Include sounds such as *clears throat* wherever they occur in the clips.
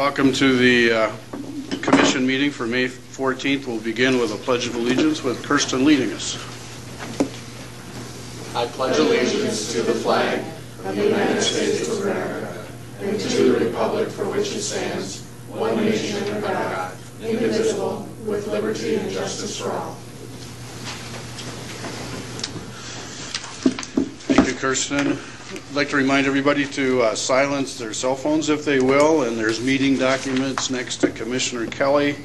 welcome to the uh, commission meeting for May 14th. We'll begin with a pledge of allegiance with Kirsten leading us. I pledge allegiance to the flag of the United States of America and to the republic for which it stands, one nation under God, indivisible, with liberty and justice for all. Thank you, Kirsten. I'd like to remind everybody to uh, silence their cell phones if they will, and there's meeting documents next to Commissioner Kelly.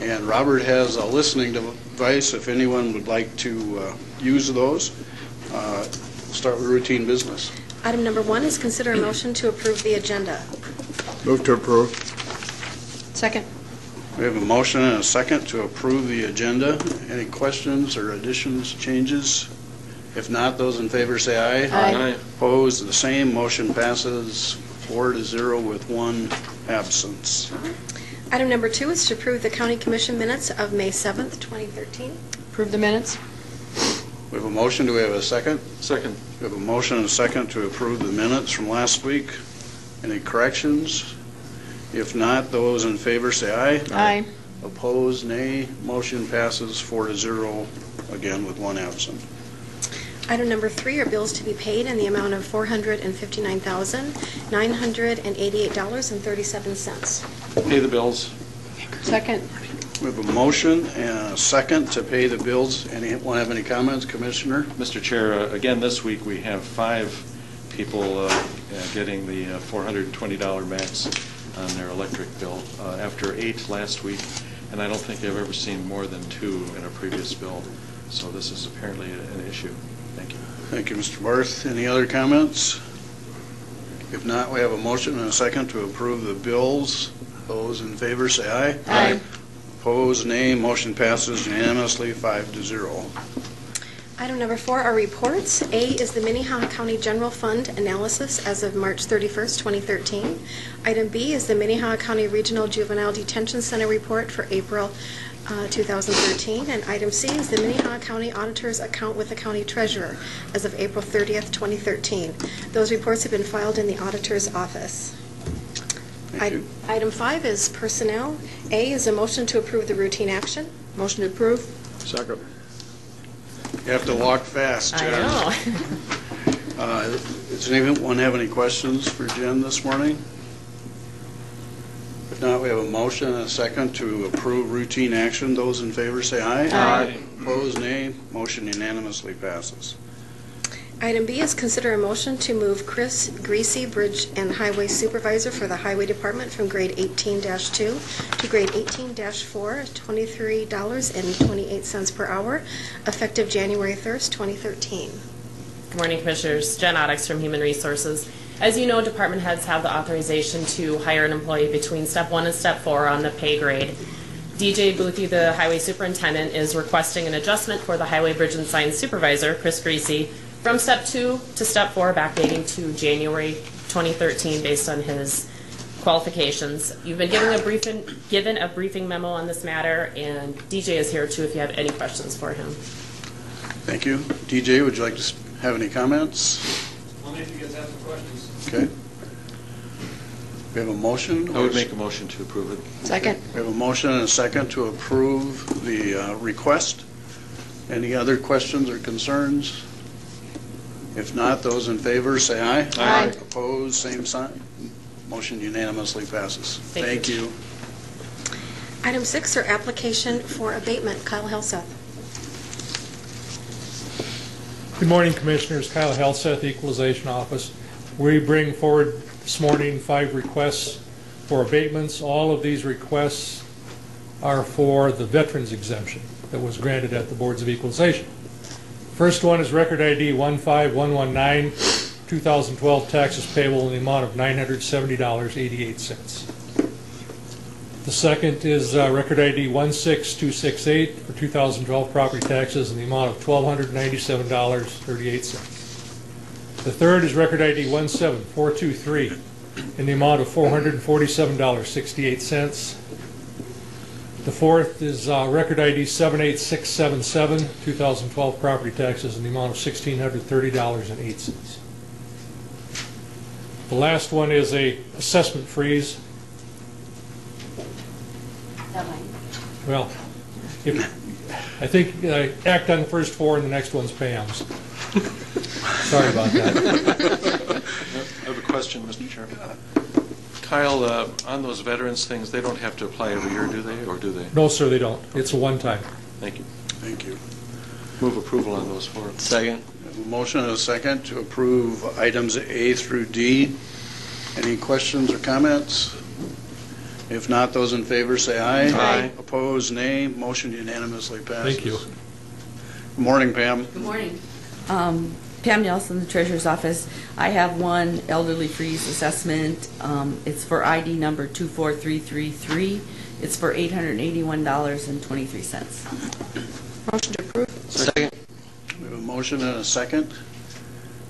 And Robert has a listening device if anyone would like to uh, use those. Uh, Start with routine business. Item number one is consider a motion to approve the agenda. Move to approve. Second. We have a motion and a second to approve the agenda. Any questions or additions, changes? If not, those in favor say aye. Aye. Opposed, the same. Motion passes four to zero with one absence. Item number two is to approve the county commission minutes of May 7th, 2013. Approve the minutes? We have a motion. Do we have a second? Second. We have a motion and a second to approve the minutes from last week. Any corrections? If not, those in favor say aye. Aye. Opposed, nay. Motion passes four to zero, again with one absent. Item number three are bills to be paid in the amount of $459,988.37. Pay the bills. Second? We have a motion and a second to pay the bills. Anyone have any comments, Commissioner? Mr. Chair, uh, again, this week, we have five people uh, uh, getting the uh, $420 max on their electric bill, uh, after eight last week, and I don't think I've ever seen more than two in a previous bill, so this is apparently an issue. Thank you. Mr. Barth. Any other comments? If not, we have a motion and a second to approve the bills. Those in favor say aye. Aye. Opposed, nay. Motion passes unanimously, five to zero. Item number four are reports. A is the Minnehaha County General Fund analysis as of March 31st, 2013. Item B is the Minnehaha County Regional Juvenile Detention Center report for April uh, 2013. And item C is the Minnehaha County Auditor's account with the county treasurer as of April 30th, 2013. Those reports have been filed in the auditor's office. Thank you. Item five is personnel. A is a motion to approve the routine action. Motion to approve? Second. You have to walk fast, I know. *laughs* Uh, Does anyone have any questions for Jen this morning? If not, we have a motion and a second to approve routine action. Those in favor say aye. Aye. Opposed, nay. Motion unanimously passes. Item B is consider a motion to move Chris Greasy, Bridge and Highway Supervisor for the Highway Department from grade 18-2 to grade 18-4, $23.28 per hour, effective January 1st, 2013. Good morning, Commissioners. Jen Oddix from Human Resources. As you know, department heads have the authorization to hire an employee between step one and step four on the pay grade. DJ Buthe, the highway superintendent, is requesting an adjustment for the highway bridge and sign supervisor, Chris Greasy, from step two to step four, backdating to January 2013 based on his qualifications. You've been given a briefing, given a briefing memo on this matter, and DJ is here too if you have any questions for him. Thank you. DJ, would you like to have any comments? Only if you guys have some questions. Okay. We have a motion? I would make a motion to approve it. Second? We have a motion and a second to approve the uh, request. Any other questions or concerns? If not, those in favor say aye. Aye. Opposed, same sign. Motion unanimously passes. Thank Thank you. you. Item six are application for abatement. Kyle Helseth. Good morning, Commissioners. Kyle Helseth, Equalization Office. We bring forward this morning five requests for abatements. All of these requests are for the veterans exemption that was granted at the Boards of Equalization. First one is Record ID 15119, 2012 taxes payable in the amount of $970.88. The second is uh, Record ID 16268 for 2012 property taxes in the amount of $1,297.38. The third is Record ID 17423 in the amount of $447.68. The fourth is uh, Record ID 78677, 2012 property taxes in the amount of $1,630.08. The last one is a assessment freeze Well, if, I think uh, act on the first four and the next one's Pam's. Sorry about that. I have a question, Mr. Chairman. Kyle, uh, on those veterans things, they don't have to apply every year, do they, or do they? No, sir, they don't. It's a one-time. Thank you. Thank you. Move approval on those four. Second. Motion and a second to approve items A through D. Any questions or comments? If not, those in favor say aye. Aye. Opposed, nay. Motion unanimously passes. Thank you. Good Morning, Pam. Good morning. Um, Pam Nelson, the Treasurer's Office. I have one elderly freeze assessment. Um, It's for ID number 24333. It's for $881.23. Motion to approve. Second. We have a motion and a second.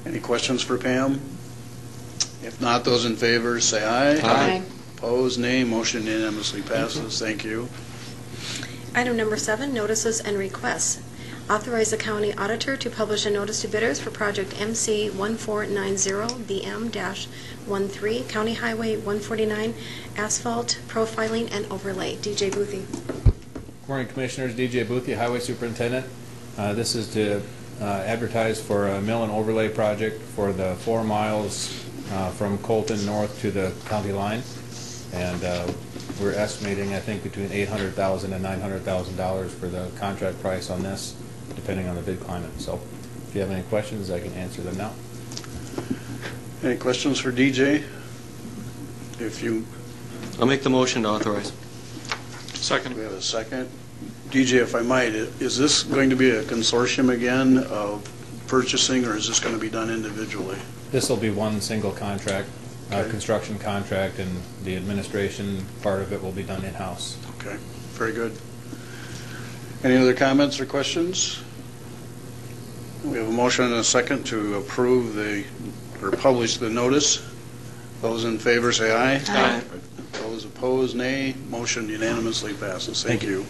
Any questions for Pam? If not, those in favor say aye. Aye. Opposed, nay. Motion unanimously passes. Thank you. Item number seven, notices and requests. Authorize the county auditor to publish a notice to bidders for project MC 1490BM-13, County Highway 149, asphalt profiling and overlay. DJ Buthe. Good Morning, Commissioners. DJ Buthe, Highway Superintendent. Uh, This is to uh, advertise for a mill and overlay project for the four miles uh, from Colton north to the county line. And uh, we're estimating, I think, between $800,000 and $900,000 for the contract price on this, depending on the bid climate. So if you have any questions, I can answer them now. Any questions for DJ? If you, I'll make the motion to authorize. Second. we have a second. DJ, if I might, is this going to be a consortium again of purchasing, or is this going to be done individually? This will be one single contract, uh, construction contract, and the administration part of it will be done in-house. Okay, very good. Any other comments or questions? We have a motion and a second to approve the, or publish the notice. Those in favor say aye. Aye. Those opposed, nay. Motion unanimously passes. Thank you.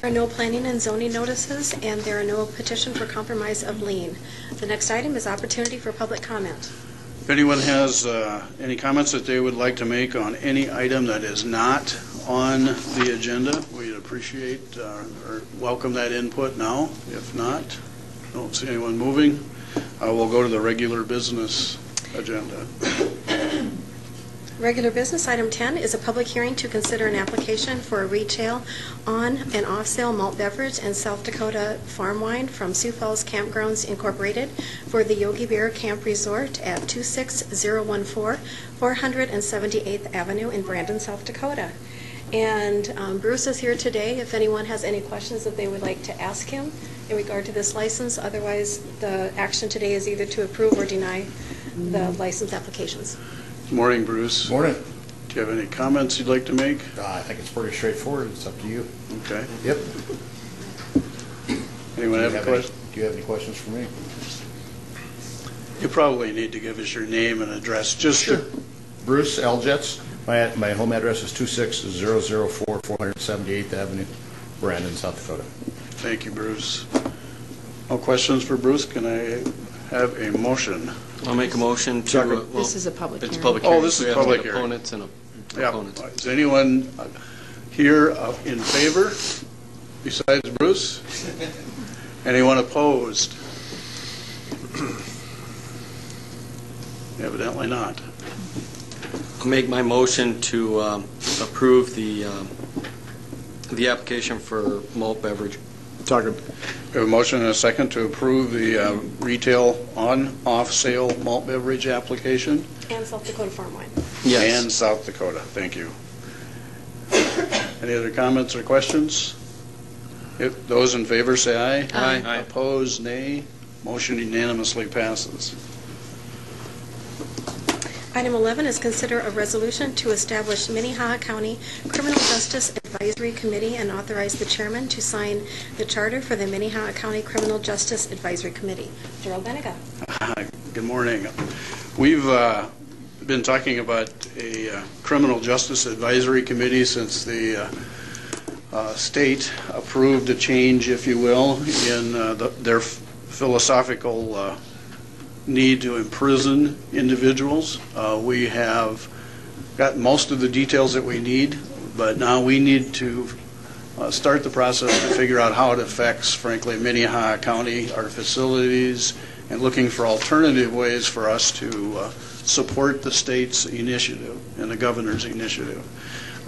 There are no planning and zoning notices, and there are no petition for compromise of lien. The next item is opportunity for public comment. If anyone has uh, any comments that they would like to make on any item that is not on the agenda, we'd appreciate uh, or welcome that input now. If not, don't see anyone moving, uh, we'll go to the regular business agenda. Regular business, item 10, is a public hearing to consider an application for a retail on and off-sale malt beverage and South Dakota farm wine from Sioux Falls Campgrounds Incorporated for the Yogi Bear Camp Resort at 26014 478th Avenue in Brandon, South Dakota. And um, Bruce is here today if anyone has any questions that they would like to ask him in regard to this license. Otherwise, the action today is either to approve or deny the license applications. Morning, Bruce. Morning. Do you have any comments you'd like to make? Uh, I think it's pretty straightforward. It's up to you. Okay. Yep. Anyone have a any- question? Do you have any questions for me? You probably need to give us your name and address, just to Bruce Eljets. My, my home address is 26004 478th Avenue, Brandon, South Dakota. Thank you, Bruce. No questions for Bruce? Can I have a motion? I'll make a motion to. Second. uh, well, This is a public It's hearing. public Oh, hearing. this so is we have public get hearing. Opponents and Yeah. opponents. Is anyone here uh, in favor besides Bruce? Anyone opposed? Evidently not. I'll make my motion to um, approve the, um, the application for malt beverage. Second. We have a motion and a second to approve the uh, retail on-off sale malt beverage application. And South Dakota farm wine. And South Dakota. Thank you. Any other comments or questions? If those in favor say aye. Aye. Aye. Opposed, nay. Motion unanimously passes. Item 11 is consider a resolution to establish Minnehaha County Criminal Justice Advisory Committee and authorize the chairman to sign the charter for the Minnehaha County Criminal Justice Advisory Committee. Gerald Beninga. Good morning. We've uh, been talking about a uh, criminal justice advisory committee since the uh, uh, state approved a change, if you will, in uh, the- their philosophical need to imprison individuals. Uh, We have got most of the details that we need. but now we need to uh, start the process to figure out how it affects, frankly, Minnehaha County, our facilities, and looking for alternative ways for us to uh, support the state's initiative and the governor's initiative.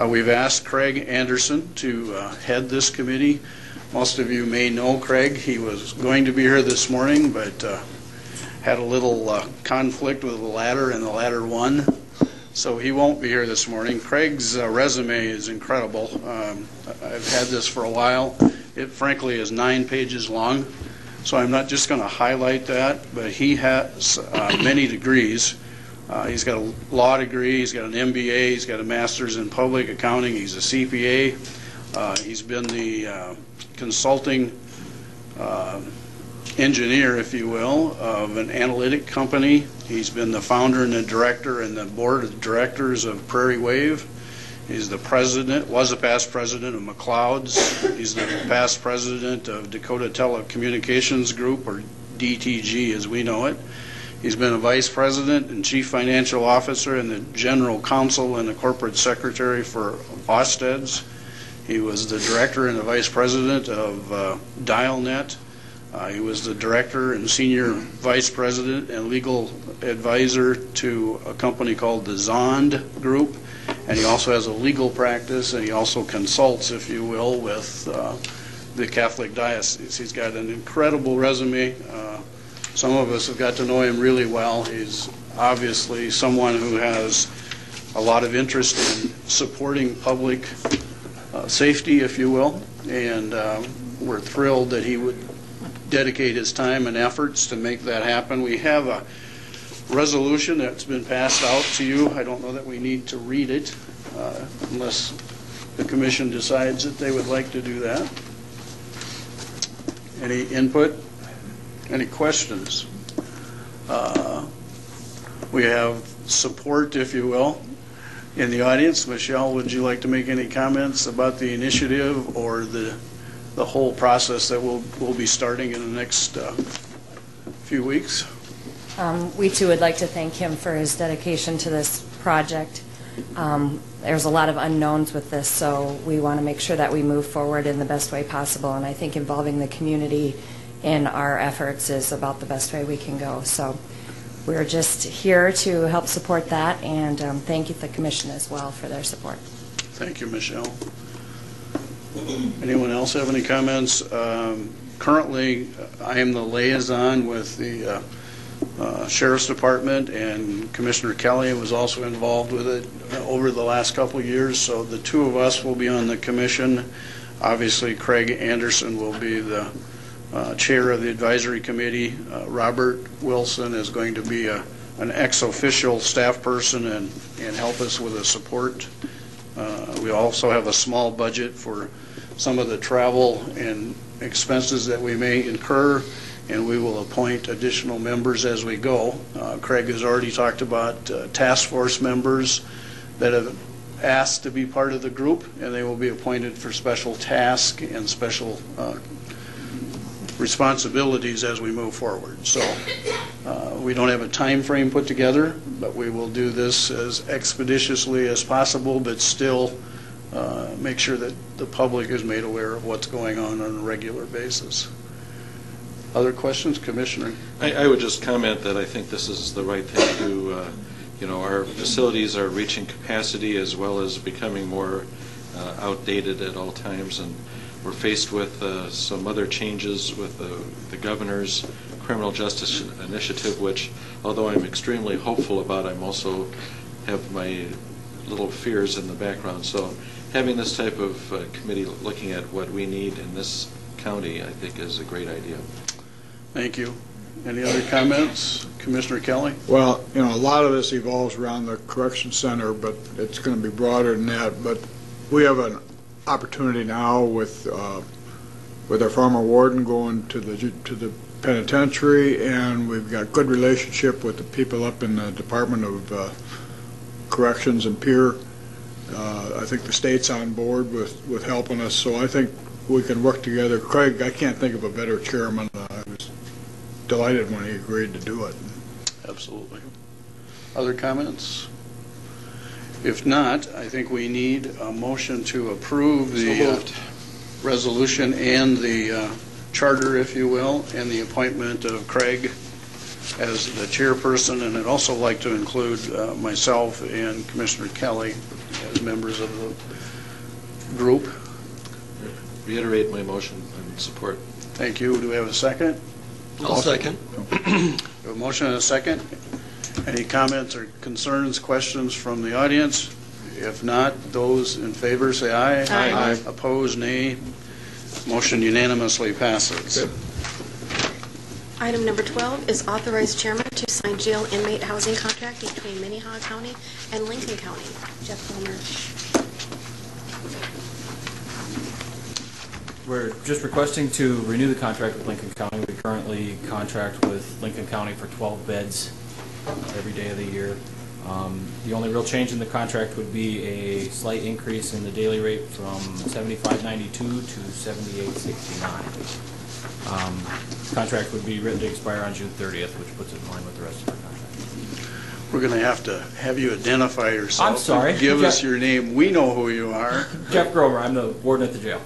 Uh, We've asked Craig Anderson to uh, head this committee. Most of you may know Craig. He was going to be here this morning, but uh, had a little uh, conflict with the ladder, and the ladder won. So he won't be here this morning. Craig's uh, resume is incredible. Um, I've had this for a while. It frankly is nine pages long, so I'm not just going to highlight that, but he has uh, many degrees. Uh, He's got a law degree, he's got an MBA, he's got a master's in public accounting, he's a CPA. Uh, He's been the uh, consulting uh, engineer, if you will, of an analytic company. He's been the founder and the director and the board of directors of Prairie Wave. He's the president, was the past president of McLeod's. He's the past president of Dakota Telecommunications Group, or DTG as we know it. He's been a vice president and chief financial officer and the general counsel and the corporate secretary for Osted's. He was the director and the vice president of uh, DialNet. Uh, He was the director and senior vice president and legal advisor to a company called the Zond Group. And he also has a legal practice, and he also consults, if you will, with uh, the Catholic Diocese. He's got an incredible resume. Uh, Some of us have got to know him really well. He's obviously someone who has a lot of interest in supporting public uh, safety, if you will, and uh, we're thrilled that he would dedicate his time and efforts to make that happen. We have a resolution that's been passed out to you. I don't know that we need to read it uh, unless the commission decides that they would like to do that. Any input? Any questions? Uh, We have support, if you will, in the audience. Michelle, would you like to make any comments about the initiative or the, the whole process that we'll, we'll be starting in the next uh, few weeks? Um, We too would like to thank him for his dedication to this project. Um, There's a lot of unknowns with this, so we want to make sure that we move forward in the best way possible, and I think involving the community in our efforts is about the best way we can go. So we're just here to help support that, and um, thank you the commission as well for their support. Thank you, Michelle. Anyone else have any comments? Um, Currently, I am the liaison with the uh, uh, Sheriff's Department, and Commissioner Kelly was also involved with it over the last couple years, so the two of us will be on the commission. Obviously, Craig Anderson will be the uh, chair of the advisory committee. Uh, Robert Wilson is going to be a, an ex-official staff person and, and help us with the support. Uh, We also have a small budget for some of the travel and expenses that we may incur, and we will appoint additional members as we go. Uh, Craig has already talked about uh, task force members that have asked to be part of the group, and they will be appointed for special tasks and special uh, responsibilities as we move forward. So uh, we don't have a time frame put together, but we will do this as expeditiously as possible, but still uh, make sure that the public is made aware of what's going on on a regular basis. Other questions, Commissioner? I, I would just comment that I think this is the right thing to do. Uh, You know, our facilities are reaching capacity as well as becoming more uh, outdated at all times, and we're faced with uh, some other changes with the the governor's criminal justice initiative, which, although I'm extremely hopeful about, I'm also have my little fears in the background. So having this type of uh, committee looking at what we need in this county, I think is a great idea. Thank you. Any other comments? Commissioner Kelly? Well, you know, a lot of this evolves around the correction center, but it's going to be broader than that. But we have an opportunity now with, uh, with our former warden going to the, to the penitentiary, and we've got good relationship with the people up in the Department of uh, Corrections and Pierre. Uh, I think the state's on board with, with helping us, so I think we can work together. Craig, I can't think of a better chairman. Uh, I was delighted when he agreed to do it. Absolutely. Other comments? If not, I think we need a motion to approve the uh, resolution and the uh, charter, if you will, and the appointment of Craig as the chairperson, and I'd also like to include uh, myself and Commissioner Kelly as members of the group. Reiterate my motion and support. Thank you. Do we have a second? I'll second. A motion and a second. Any comments or concerns, questions from the audience? If not, those in favor say aye. Aye. Aye. Opposed, nay. Motion unanimously passes. Item number 12 is authorized chairman to sign jail inmate housing contract between Minnehaha County and Lincoln County. Jeff Palmer. We're just requesting to renew the contract with Lincoln County. We currently contract with Lincoln County for 12 beds every day of the year. Um, The only real change in the contract would be a slight increase in the daily rate from 75.92 to 78.69. Um, Contract would be written to expire on June 30th, which puts it in line with the rest of our contract. We're going to have to have you identify yourself. I'm sorry. Give us your name. We know who you are. Jeff Gromer, I'm the warden at the jail.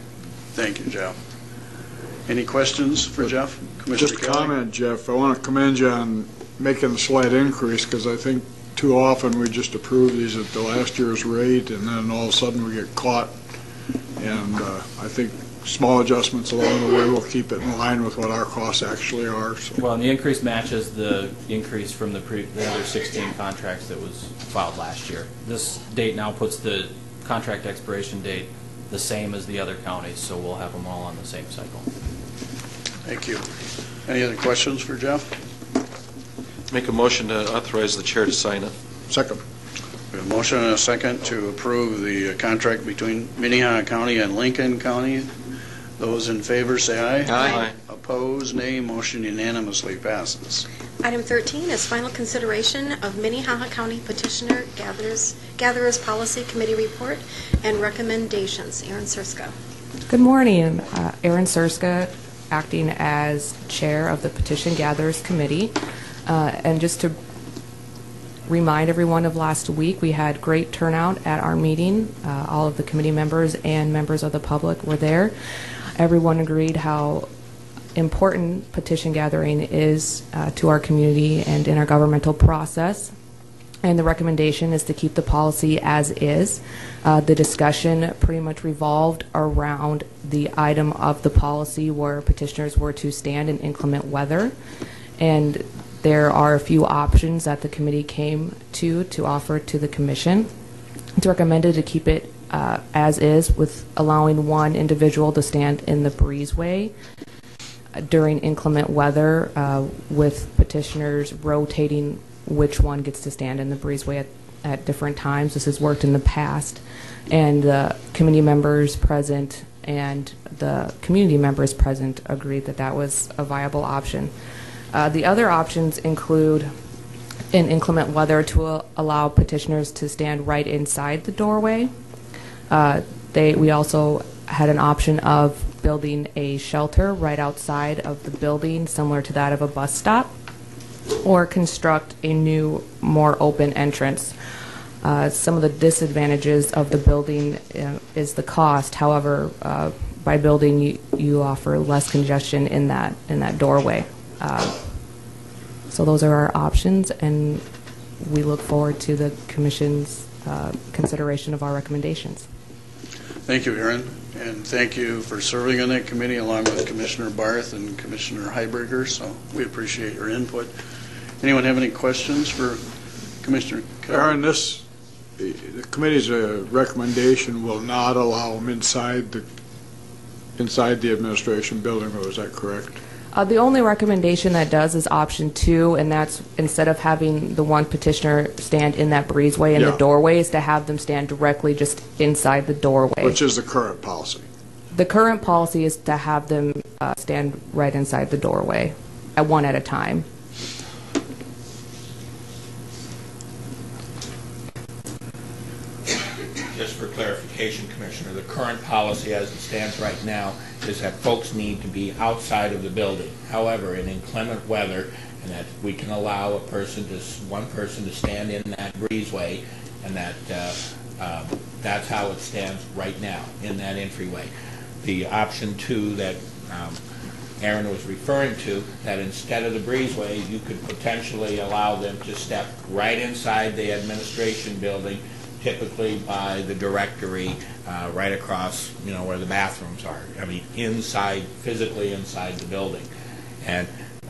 Thank you, Jeff. Any questions for Jeff? Just a Kelly? comment, Jeff, I want to commend you on making a slight increase, because I think too often we just approve these at the last year's rate, and then all of a sudden we get caught. And uh, I think small adjustments along the way will keep it in line with what our costs actually are, so. Well, and the increase matches the increase from the pre, the other 16 contracts that was filed last year. This date now puts the contract expiration date the same as the other counties, so we'll have them all on the same cycle. Thank you. Any other questions for Jeff? Make a motion to authorize the chair to sign it. Second. We have a motion and a second to approve the uh, contract between Minnehaha County and Lincoln County. Those in favor say aye. Aye. Opposed, nay. Motion unanimously passes. Item 13 is final consideration of Minnehaha County Petitioner Gatherers Gatherers Policy Committee Report and recommendations. Aaron Surska. Good morning. Uh, Erin Surska, acting as Chair of the Petition Gatherers Committee. Uh, And just to remind everyone of last week, we had great turnout at our meeting. Uh, All of the committee members and members of the public were there. Everyone agreed how important petition gathering is uh, to our community and in our governmental process. And the recommendation is to keep the policy as is. Uh, The discussion pretty much revolved around the item of the policy where petitioners were to stand in inclement weather. And there are a few options that the committee came to, to offer to the commission. It's recommended to keep it uh, as is with allowing one individual to stand in the breezeway during inclement weather uh, with petitioners rotating which one gets to stand in the breezeway at, at different times. This has worked in the past. And the committee members present and the community members present agreed that that was a viable option. Uh, The other options include in inclement weather to uh, allow petitioners to stand right inside the doorway. Uh, They, we also had an option of building a shelter right outside of the building, similar to that of a bus stop, or construct a new, more open entrance. Uh, Some of the disadvantages of the building uh, is the cost. However, uh, by building, you- you offer less congestion in that, in that doorway. Uh, So those are our options, and we look forward to the commission's uh, consideration of our recommendations. Thank you, Aaron, and thank you for serving on that committee along with Commissioner Barth and Commissioner Heiberger, so we appreciate your input. Anyone have any questions for Commissioner Kelly? Aaron, this, the committee's recommendation will not allow them inside the, inside the administration building, though, is that correct? Uh, The only recommendation that does is option two, and that's instead of having the one petitioner stand in that breezeway in the Yeah. doorway, is to have them stand directly just inside the doorway. Which is the current policy. The current policy is to have them uh, stand right inside the doorway, at one at a time. Just for clarification, Commissioner, the current policy as it stands right now is that folks need to be outside of the building. However, in inclement weather, and that we can allow a person to, one person to stand in that breezeway and that, uh, um, that's how it stands right now in that entryway. The option two that um, Aaron was referring to, that instead of the breezeway, you could potentially allow them to step right inside the administration building, typically by the directory, uh, right across, you know, where the bathrooms are. I mean, inside, physically inside the building. And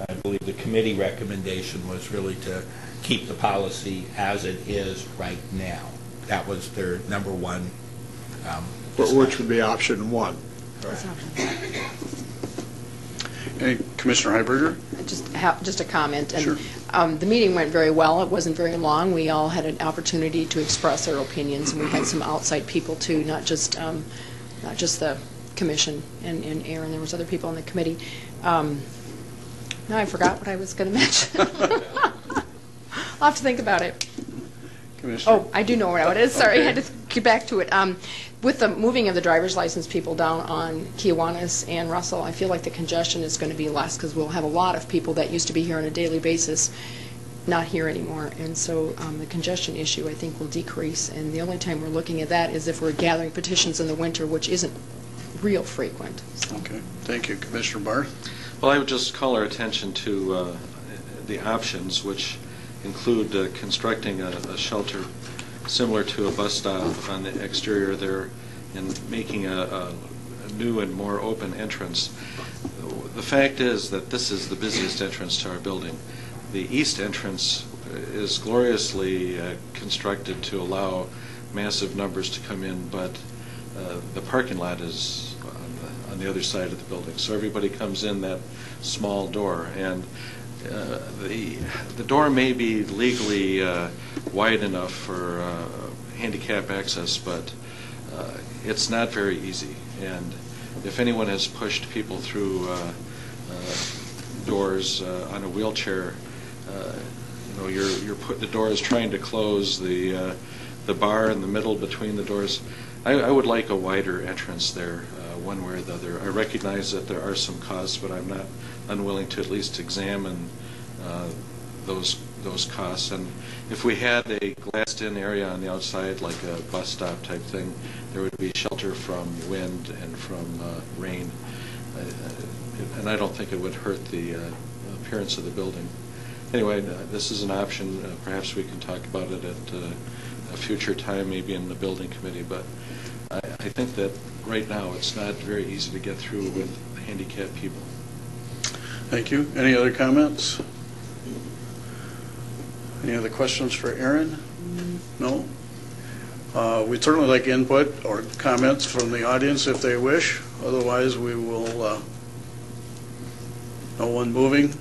I believe the committee recommendation was really to keep the policy as it is right now. That was their number one um, Wh- Which would be option one. Hey, Commissioner Heiberger? Just have, just a comment. and, Sure. Um, The meeting went very well. It wasn't very long. We all had an opportunity to express our opinions, and we had some outside people too, not just, um, not just the commission and and Aaron, there was other people on the committee. Um, Now I forgot what I was going *laughs* to mention. I'll have to think about it. Commissioner? Oh, I do know what it is, sorry, I had to get back to it. Um, With the moving of the driver's license people down on Kiwanis and Russell, I feel like the congestion is going to be less, because we'll have a lot of people that used to be here on a daily basis not here anymore, and so um, the congestion issue, I think, will decrease, and the only time we're looking at that is if we're gathering petitions in the winter, which isn't real frequent. Okay, thank you. Commissioner Barth? Well, I would just call our attention to uh, the options, which include uh, constructing a a shelter similar to a bus stop on the exterior there and making a- a a new and more open entrance. The fact is that this is the busiest entrance to our building. The east entrance is gloriously uh, constructed to allow massive numbers to come in, but uh, the parking lot is on the- on the other side of the building. So everybody comes in that small door, and the the door may be legally uh, wide enough for uh, handicap access, but uh, it's not very easy. And if anyone has pushed people through uh, uh, doors uh, on a wheelchair, uh, you know, you're, you're put, the door is trying to close, the, uh, the bar in the middle between the doors. I, I would like a wider entrance there, uh, one way or the other. I recognize that there are some costs, but I'm not unwilling to at least examine uh, those, those costs. And if we had a glassed-in area on the outside, like a bus stop type thing, there would be shelter from wind and from uh, rain. Uh, And I don't think it would hurt the uh, appearance of the building. Anyway, uh, this is an option. Perhaps we can talk about it at a future time, maybe in the building committee. But I I think that right now, it's not very easy to get through with handicapped people. Thank you. Any other comments? Any other questions for Aaron? No? Uh, We'd certainly like input or comments from the audience if they wish. Otherwise, we will, uh, no one moving?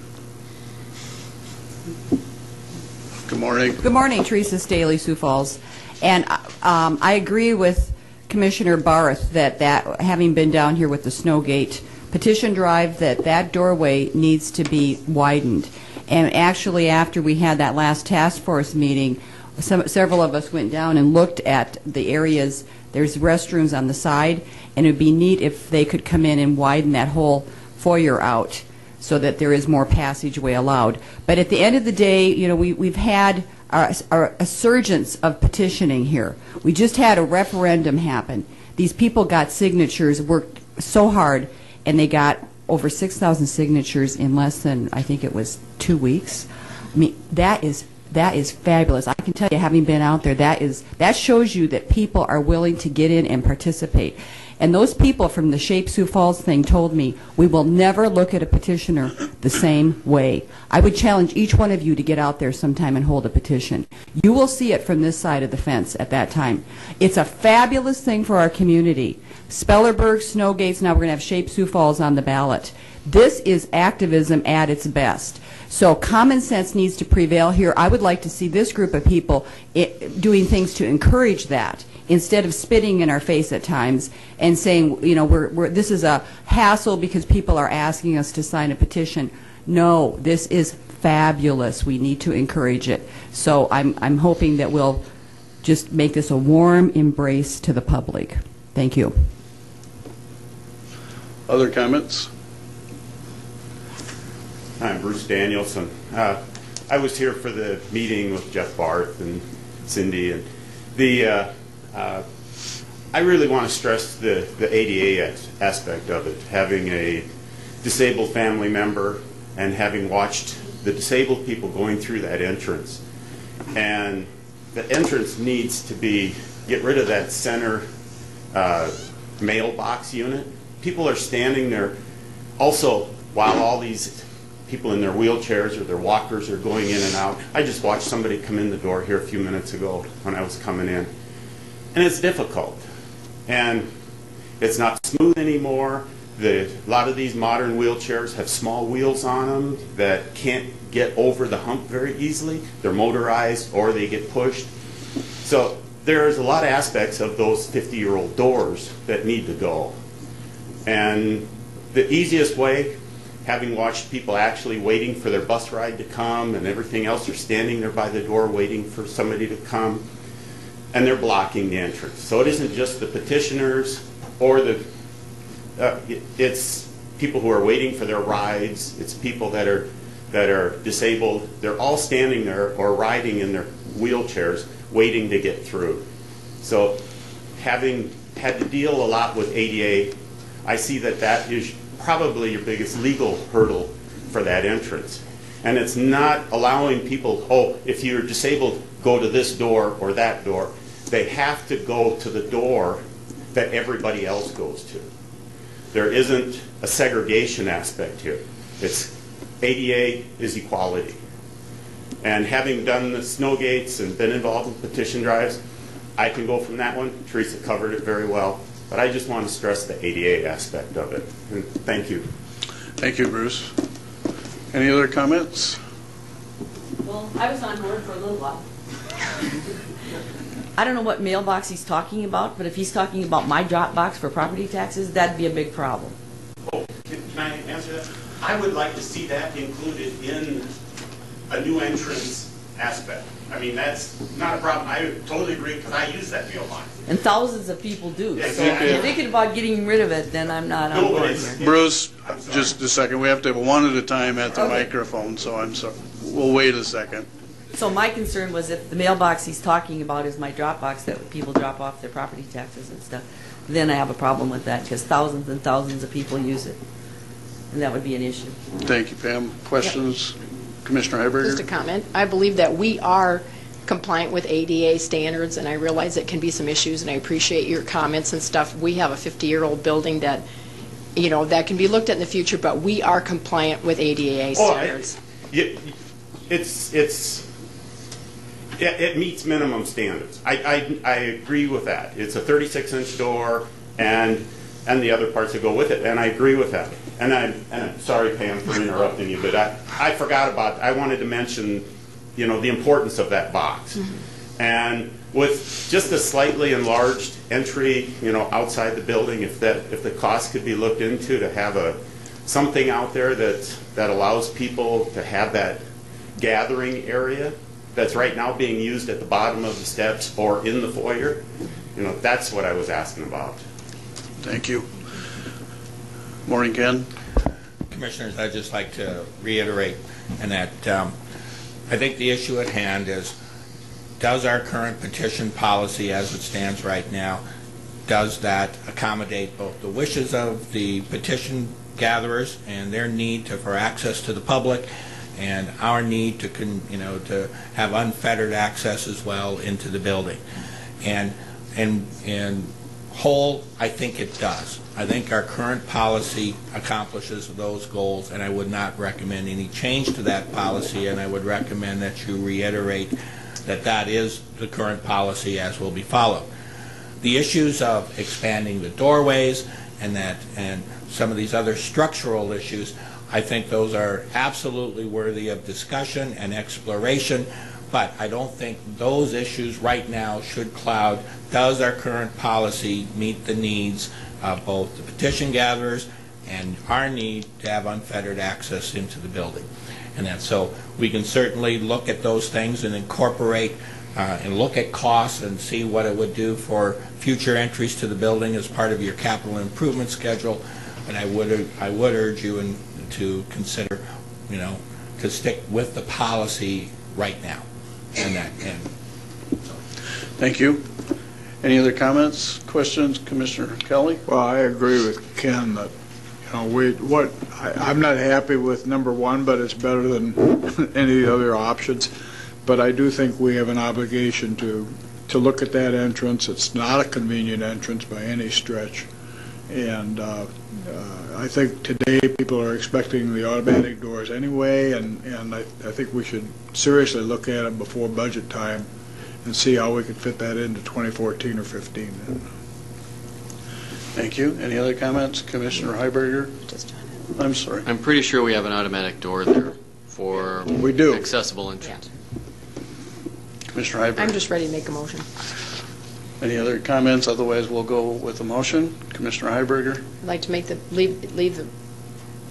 Good morning. Good morning, Theresa Stehly, Sioux Falls. And um, I agree with Commissioner Barth that that, having been down here with the Snowgate petition drive, that that doorway needs to be widened. And actually, after we had that last task force meeting, some, several of us went down and looked at the areas, there's restrooms on the side, and it would be neat if they could come in and widen that whole foyer out so that there is more passageway allowed. But at the end of the day, you know, we, we've had our, our a surgence of petitioning here. We just had a referendum happen. These people got signatures, worked so hard, and they got over 6,000 signatures in less than, I think it was two weeks. I mean, that is, that is fabulous. I can tell you, having been out there, that is, that shows you that people are willing to get in and participate. And those people from the Shape Sioux Falls thing told me, we will never look at a petitioner the same way. I would challenge each one of you to get out there sometime and hold a petition. You will see it from this side of the fence at that time. It's a fabulous thing for our community. Spellerberg, Snowgates, now we're going to have Shape Sioux Falls on the ballot. This is activism at its best. So common sense needs to prevail here. I would like to see this group of people i doing things to encourage that instead of spitting in our face at times and saying, you know, we're, we're, this is a hassle because people are asking us to sign a petition. No, this is fabulous. We need to encourage it. So I'm, I'm hoping that we'll just make this a warm embrace to the public. Thank you. Other comments? I'm Bruce Danielson. Uh, I was here for the meeting with Jeff Barth and Cindy, and The, uh, uh, I really want to stress the, the ADA aspect of it, having a disabled family member and having watched the disabled people going through that entrance. And the entrance needs to be, get rid of that center uh, mailbox unit. People are standing there, also, while all these people in their wheelchairs or their walkers are going in and out. I just watched somebody come in the door here a few minutes ago when I was coming in. And it's difficult. And it's not smooth anymore. The, a lot of these modern wheelchairs have small wheels on them that can't get over the hump very easily. They're motorized or they get pushed. So there's a lot of aspects of those 50-year-old doors that need to go. And the easiest way, having watched people actually waiting for their bus ride to come and everything else, they're standing there by the door waiting for somebody to come, and they're blocking the entrance. So it isn't just the petitioners or the, uh, it's people who are waiting for their rides, it's people that are, that are disabled, they're all standing there or riding in their wheelchairs, waiting to get through. So having had to deal a lot with ADA, I see that that is probably your biggest legal hurdle for that entrance. And it's not allowing people, oh, if you're disabled, go to this door or that door. They have to go to the door that everybody else goes to. There isn't a segregation aspect here. It's ADA is equality. And having done the snow gates and been involved in petition drives, I can go from that one. Teresa covered it very well. But I just want to stress the ADA aspect of it. And thank you. Thank you, Bruce. Any other comments? Well, I was on board for a little while. I don't know what mailbox he's talking about, but if he's talking about my drop box for property taxes, that'd be a big problem. Oh, can can I answer that? I would like to see that included in a new entrance aspect. I mean, that's not a problem. I totally agree because I use that mailbox. And thousands of people do. So if Exactly. you're thinking about getting rid of it, then I'm not on No, but board it's- here. Bruce, just a second, we have to have one at a time at the Okay. microphone, so I'm sorry. We'll wait a second. So my concern was if the mailbox he's talking about is my drop box that people drop off their property taxes and stuff, then I have a problem with that because thousands and thousands of people use it. And that would be an issue. Thank you, Pam. Questions? Commissioner Just a comment. I believe that we are compliant with ADA standards, and I realize it can be some issues, and I appreciate your comments and stuff. We have a 50-year-old building that, you know, that can be looked at in the future, but we are compliant with ADA Oh, I- standards. y- It's, it's, it, it meets minimum standards. I, I, I agree with that. It's a 36-inch door and, and the other parts that go with it, and I agree with that. And I, and I'm sorry Pam for interrupting you, but I, I forgot about, I wanted to mention, you know, the importance of that box. Mm-hmm. And with just a slightly enlarged entry, you know, outside the building, if that, if the cost could be looked into to have a, something out there that, that allows people to have that gathering area that's right now being used at the bottom of the steps or in the foyer, you know, that's what I was asking about. Thank you. Morning, Ken. Commissioners, I'd just like to reiterate, and that um, I think the issue at hand is, does our current petition policy as it stands right now, does that accommodate both the wishes of the petition gatherers and their need to, for access to the public, and our need to, con- you know, to have unfettered access as well into the building? And, and, and whole, I think it does. I think our current policy accomplishes those goals, and I would not recommend any change to that policy, and I would recommend that you reiterate that that is the current policy as will be followed. The issues of expanding the doorways and that, and some of these other structural issues, I think those are absolutely worthy of discussion and exploration, but I don't think those issues right now should cloud, does our current policy meet the needs of both the petition gatherers and our need to have unfettered access into the building? And that, so we can certainly look at those things and incorporate uh, and look at costs and see what it would do for future entries to the building as part of your capital improvement schedule. But I would, I would urge you to consider, you know, to stick with the policy right now. And that, and Thank you. Any other comments, questions, Commissioner Kelly? Well, I agree with Ken that, you know, we, what, I, I'm not happy with number one, but it's better than *laughs* any of the other options. But I do think we have an obligation to, to look at that entrance. It's not a convenient entrance by any stretch. And, uh, uh, I think today people are expecting the automatic doors anyway, and, and I, I think we should seriously look at it before budget time and see how we could fit that into 2014 or 15. Thank you. Any other comments, Commissioner Heiberger? I'm sorry. I'm pretty sure we have an automatic door there for We do. accessible entrance. Commissioner Heiberger? I'm just ready to make a motion. Any other comments? Otherwise, we'll go with the motion. Commissioner Heiberger? I'd like to make the, leave, leave the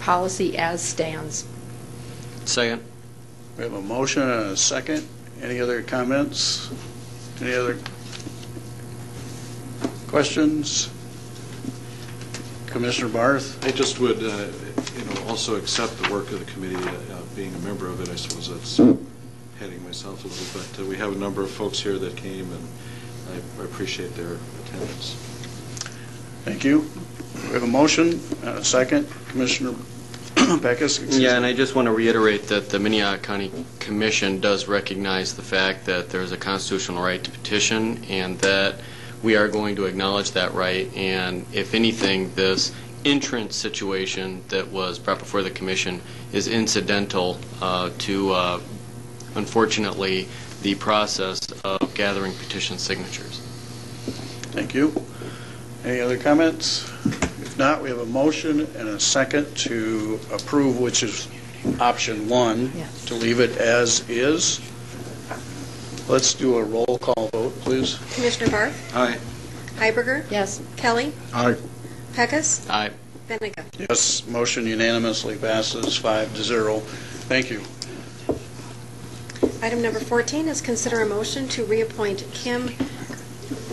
policy as stands. Second. We have a motion and a second. Any other comments? Any other questions? Commissioner Barth? I just would, uh, you know, also accept the work of the committee, uh, uh, being a member of it, I suppose that's heading myself a little, but uh, we have a number of folks here that came, and I appreciate their attendance. Thank you. We have a motion and a second. Commissioner *clears throat* Pecas? Yeah, me. and I just want to reiterate that the Minnehaha County Commission does recognize the fact that there is a constitutional right to petition, and that we are going to acknowledge that right, and if anything, this entrance situation that was brought before the commission is incidental uh, to, uh, unfortunately, the process of gathering petition signatures. Thank you. Any other comments? If not, we have a motion and a second to approve, which is option one, Yes. to leave it as is. Let's do a roll call vote, please. Commissioner Barth? Aye. Heiberger? Yes. Kelly? Aye. Pecas? Aye. Beninga? Yes, motion unanimously passes five to zero. Thank you. Item number 14 is consider a motion to reappoint Kim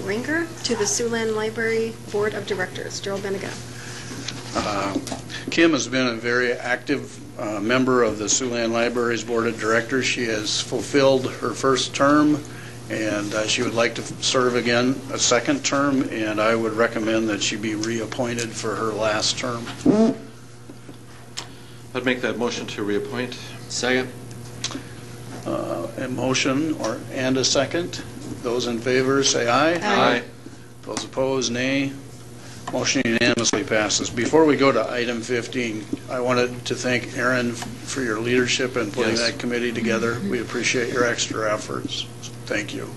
Ringer to the Siouxland Library Board of Directors. Gerald Beninga. Uh, Kim has been a very active uh, member of the Siouxland Library's Board of Directors. She has fulfilled her first term, and uh, she would like to serve again a second term, and I would recommend that she be reappointed for her last term. I'd make that motion to reappoint. Second. A motion or, and a second. Those in favor, say aye. Aye. Those opposed, nay. Motion unanimously passes. Before we go to item 15, I wanted to thank Aaron for your leadership in putting Yes. that committee together. We appreciate your extra efforts. Thank you.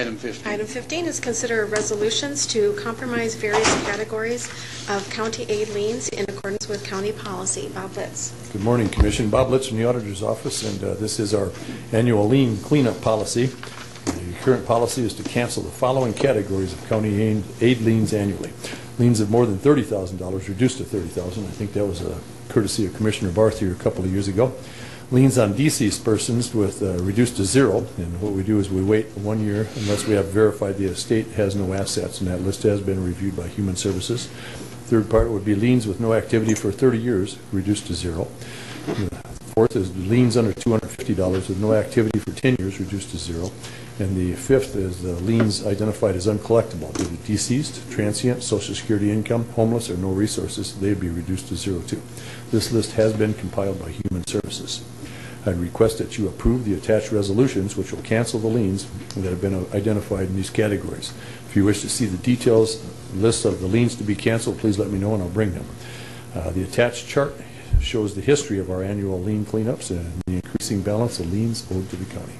Item 15. Item 15 is consider resolutions to compromise various categories of county aid liens in accordance with county policy. Bob Litz. Good morning, Commission. Bob Litz from the Auditor's Office, and uh, this is our annual lien cleanup policy. The current policy is to cancel the following categories of county aid- aid liens annually. Liens of more than $30,000 reduced to 30,000. I think that was a courtesy of Commissioner Barthier a couple of years ago. Liens on deceased persons with uh, reduced to zero, and what we do is we wait one year unless we have verified the estate has no assets, and that list has been reviewed by Human Services. Third part would be liens with no activity for 30 years, reduced to zero. Fourth is liens under $250 with no activity for 10 years, reduced to zero. And the fifth is the liens identified as uncollectible, to deceased, transient, social security income, homeless, or no resources, they'd be reduced to zero too. This list has been compiled by Human Services. I'd request that you approve the attached resolutions, which will cancel the liens that have been identified in these categories. If you wish to see the details, list of the liens to be canceled, please let me know and I'll bring them. Uh, The attached chart shows the history of our annual lien cleanups and the increasing balance of liens owed to the county.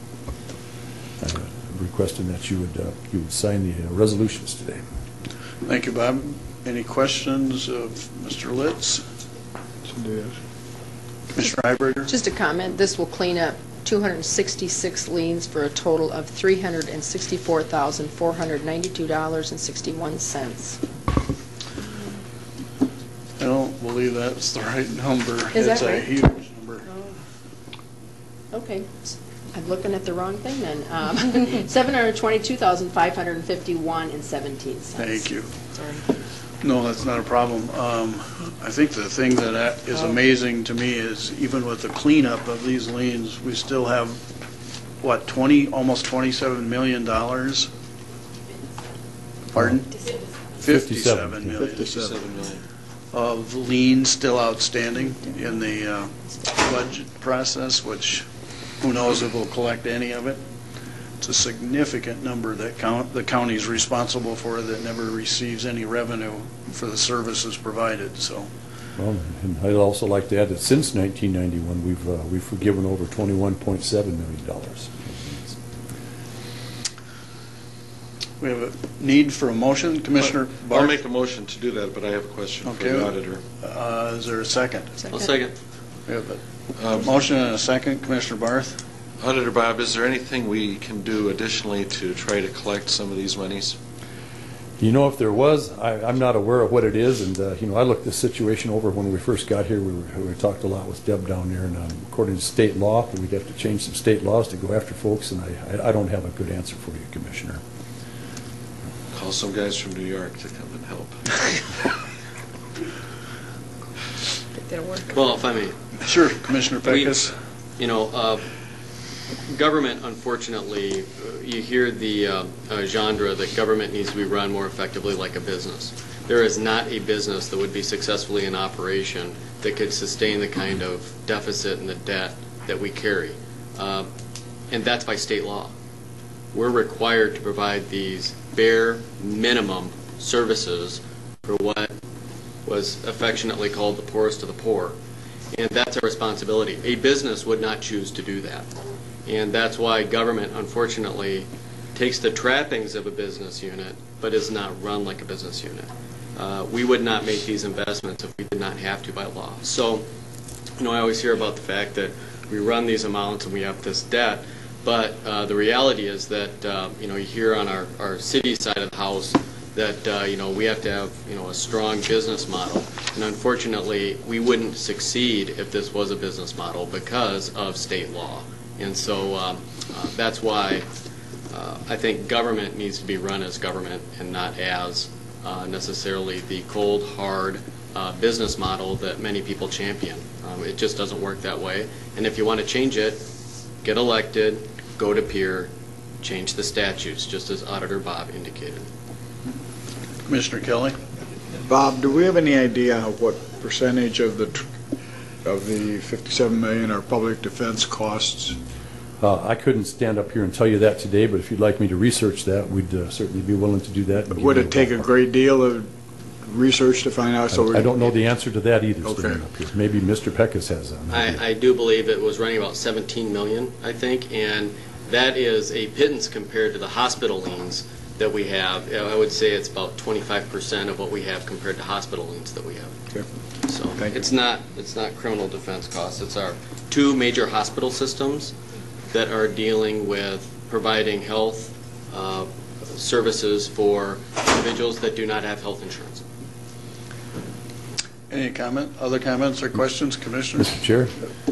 I'm requesting that you would, uh, you would sign the uh, resolutions today. Thank you, Bob. Any questions of Mr. Litz? Commissioner Heiberger? Just a comment, this will clean up 266 liens for a total of $364,492.61. I don't believe that's the right number. Is that It's a right? huge number. Okay, I'm looking at the wrong thing then. Um, *laughs* 722,551 and 17 cents. Thank you. Sorry. No, that's not a problem. Um, I think the thing that is Oh. amazing to me is even with the cleanup of these liens, we still have what, 20, almost 27 million dollars? Pardon? 57 million. 57 million. Of liens still outstanding in the uh, budget process, which who knows if we'll collect any of it. It's a significant number that count, the county is responsible for that never receives any revenue for the services provided, so. Well, and I'd also like to add that since 1991, we've, uh, we've forgiven over $21.7 million. We have a need for a motion, Commissioner Barth? I'll Barth? make a motion to do that, but I have a question for Okay. the auditor. Uh, Is there a second? I'll second. We have a motion and a second, Commissioner Barth? Auditor Bob, is there anything we can do additionally to try to collect some of these monies? You know, if there was, I, I'm not aware of what it is, and, uh, you know, I looked the situation over when we first got here, we were, we talked a lot with Deb down there, and um, according to state law, we'd have to change some state laws to go after folks, and I, I- I don't have a good answer for you, Commissioner. Call some guys from New York to come and help. That'll work. Well, if I may. Sure, Commissioner We- You know, uh, government, unfortunately, you hear the uh, uh, genre that government needs to be run more effectively like a business. There is not a business that would be successfully in operation that could sustain the kind of deficit and the debt that we carry. Uh, And that's by state law. We're required to provide these bare minimum services for what was affectionately called the poorest of the poor. And that's our responsibility. A business would not choose to do that. And that's why government, unfortunately, takes the trappings of a business unit, but is not run like a business unit. Uh, We would not make these investments if we did not have to by law. So, you know, I always hear about the fact that we run these amounts and we have this debt, but uh, the reality is that, uh, you know, you hear on our, our city side of the house that, uh, you know, we have to have, you know, a strong business model. And unfortunately, we wouldn't succeed if this was a business model because of state law. And so um, uh, that's why uh, I think government needs to be run as government and not as uh, necessarily the cold, hard uh, business model that many people champion. Um, It just doesn't work that way. And if you want to change it, get elected, go to Pierre, change the statutes, just as Auditor Bob indicated. Commissioner Kelly? Bob, do we have any idea what percentage of the, tr- of the 57 million are public defense costs? Uh, I couldn't stand up here and tell you that today, but if you'd like me to research that, we'd uh, certainly be willing to do that. and give Would you it take a great deal of research to find out? So I I don't know the answer to that either, Okay. standing up here. Maybe Mr. Pecas has an idea. I, I do believe it was running about 17 million, I think, and that is a pittance compared to the hospital liens that we have. Uh, I would say it's about 25% of what we have compared to hospital liens that we have. Okay. So it's not, it's not criminal defense costs. It's our two major hospital systems that are dealing with providing health uh, services for individuals that do not have health insurance. Any comment, other comments or questions, Commissioners? Mr. Chair?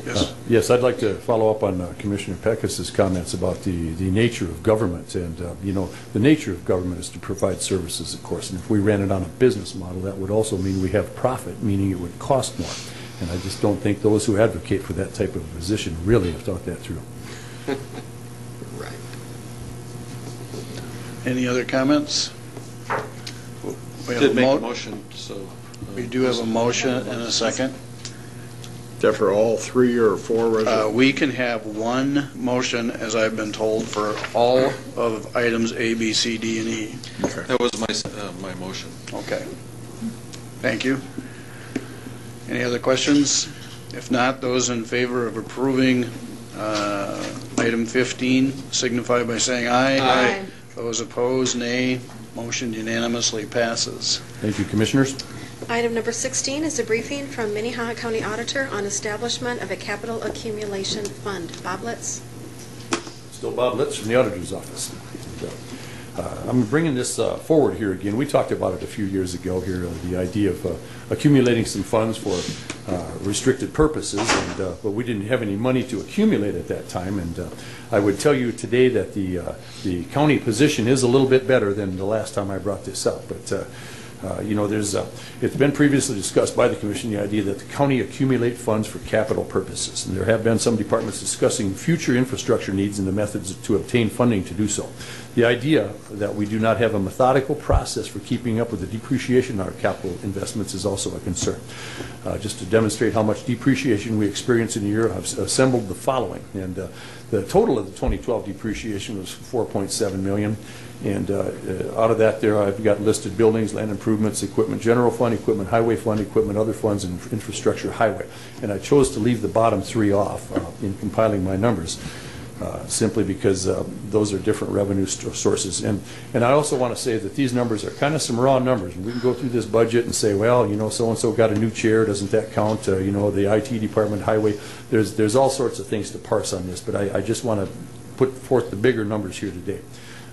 Yes. Uh, Yes, I'd like to follow up on uh, Commissioner Pecas's comments about the, the nature of government. And, uh, you know, the nature of government is to provide services, of course. And if we ran it on a business model, that would also mean we have profit, meaning it would cost more. And I just don't think those who advocate for that type of position really have thought that through. *laughs* Right. Any other comments? We have Did make a mo- motion, so. uh, We do have a motion and a second. Is that for all three or four Uh, resolutions? We can have one motion, as I've been told, for all of items A, B, C, D, and E. That was my, s- uh, my motion. Okay. Thank you. Any other questions? If not, those in favor of approving uh, item 15 signify by saying aye. Aye. Those opposed, nay. Motion unanimously passes. Thank you, Commissioners. Item number 16 is a briefing from Minnehaha County Auditor on establishment of a capital accumulation fund. Bob Litz. Still Bob Litz from the Auditor's Office. Uh, I'm bringing this uh, forward here again. We talked about it a few years ago here, uh, the idea of uh, accumulating some funds for uh, restricted purposes, and, uh, but we didn't have any money to accumulate at that time. And I would tell you today that the, the county position is a little bit better than the last time I brought this up. But uh, You know, there's, uh, it's been previously discussed by the commission, the idea that the county accumulate funds for capital purposes. And there have been some departments discussing future infrastructure needs and the methods to obtain funding to do so. The idea that we do not have a methodical process for keeping up with the depreciation on our capital investments is also a concern. Uh, Just to demonstrate how much depreciation we experience in a year, I've assembled the following. And uh, the total of the 2012 depreciation was 4.7 million. And uh, out of that there, I've got listed buildings, land improvements, equipment general fund, equipment highway fund, equipment other funds, and infrastructure highway. And I chose to leave the bottom three off uh, in compiling my numbers, uh, simply because uh, those are different revenue sources. And, and I also want to say that these numbers are kind of some raw numbers. We can go through this budget and say, well, you know, so-and-so got a new chair, doesn't that count? Uh, You know, the IT department, highway, there's, there's all sorts of things to parse on this, but I, I just want to put forth the bigger numbers here today.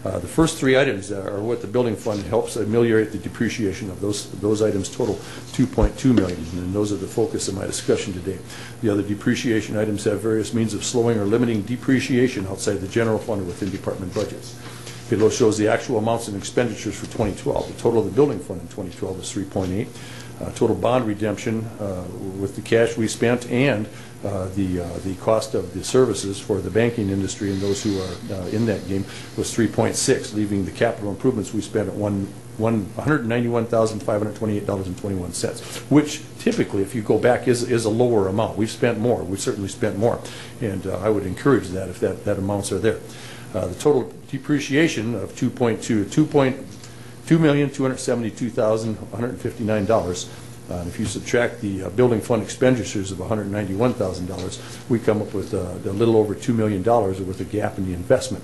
Uh, The first three items are what the building fund helps ameliorate the depreciation of. Those, those items total 2.2 million, and those are the focus of my discussion today. The other depreciation items have various means of slowing or limiting depreciation outside the general fund or within department budgets. Below shows the actual amounts and expenditures for 2012. The total of the building fund in 2012 is 3.8. Uh, Total bond redemption uh, with the cash we spent and uh, the, uh, the cost of the services for the banking industry and those who are uh, in that game was 3.6, leaving the capital improvements we spent at one, one, $191,528.21, which typically, if you go back, is, is a lower amount. We've spent more, we've certainly spent more, and uh, I would encourage that if that, that amounts are there. The total depreciation of 2.2, 2,272,159 uh, If you subtract the uh, building fund expenditures of $191,000, we come up with uh, a little over $2 million with a gap in the investment.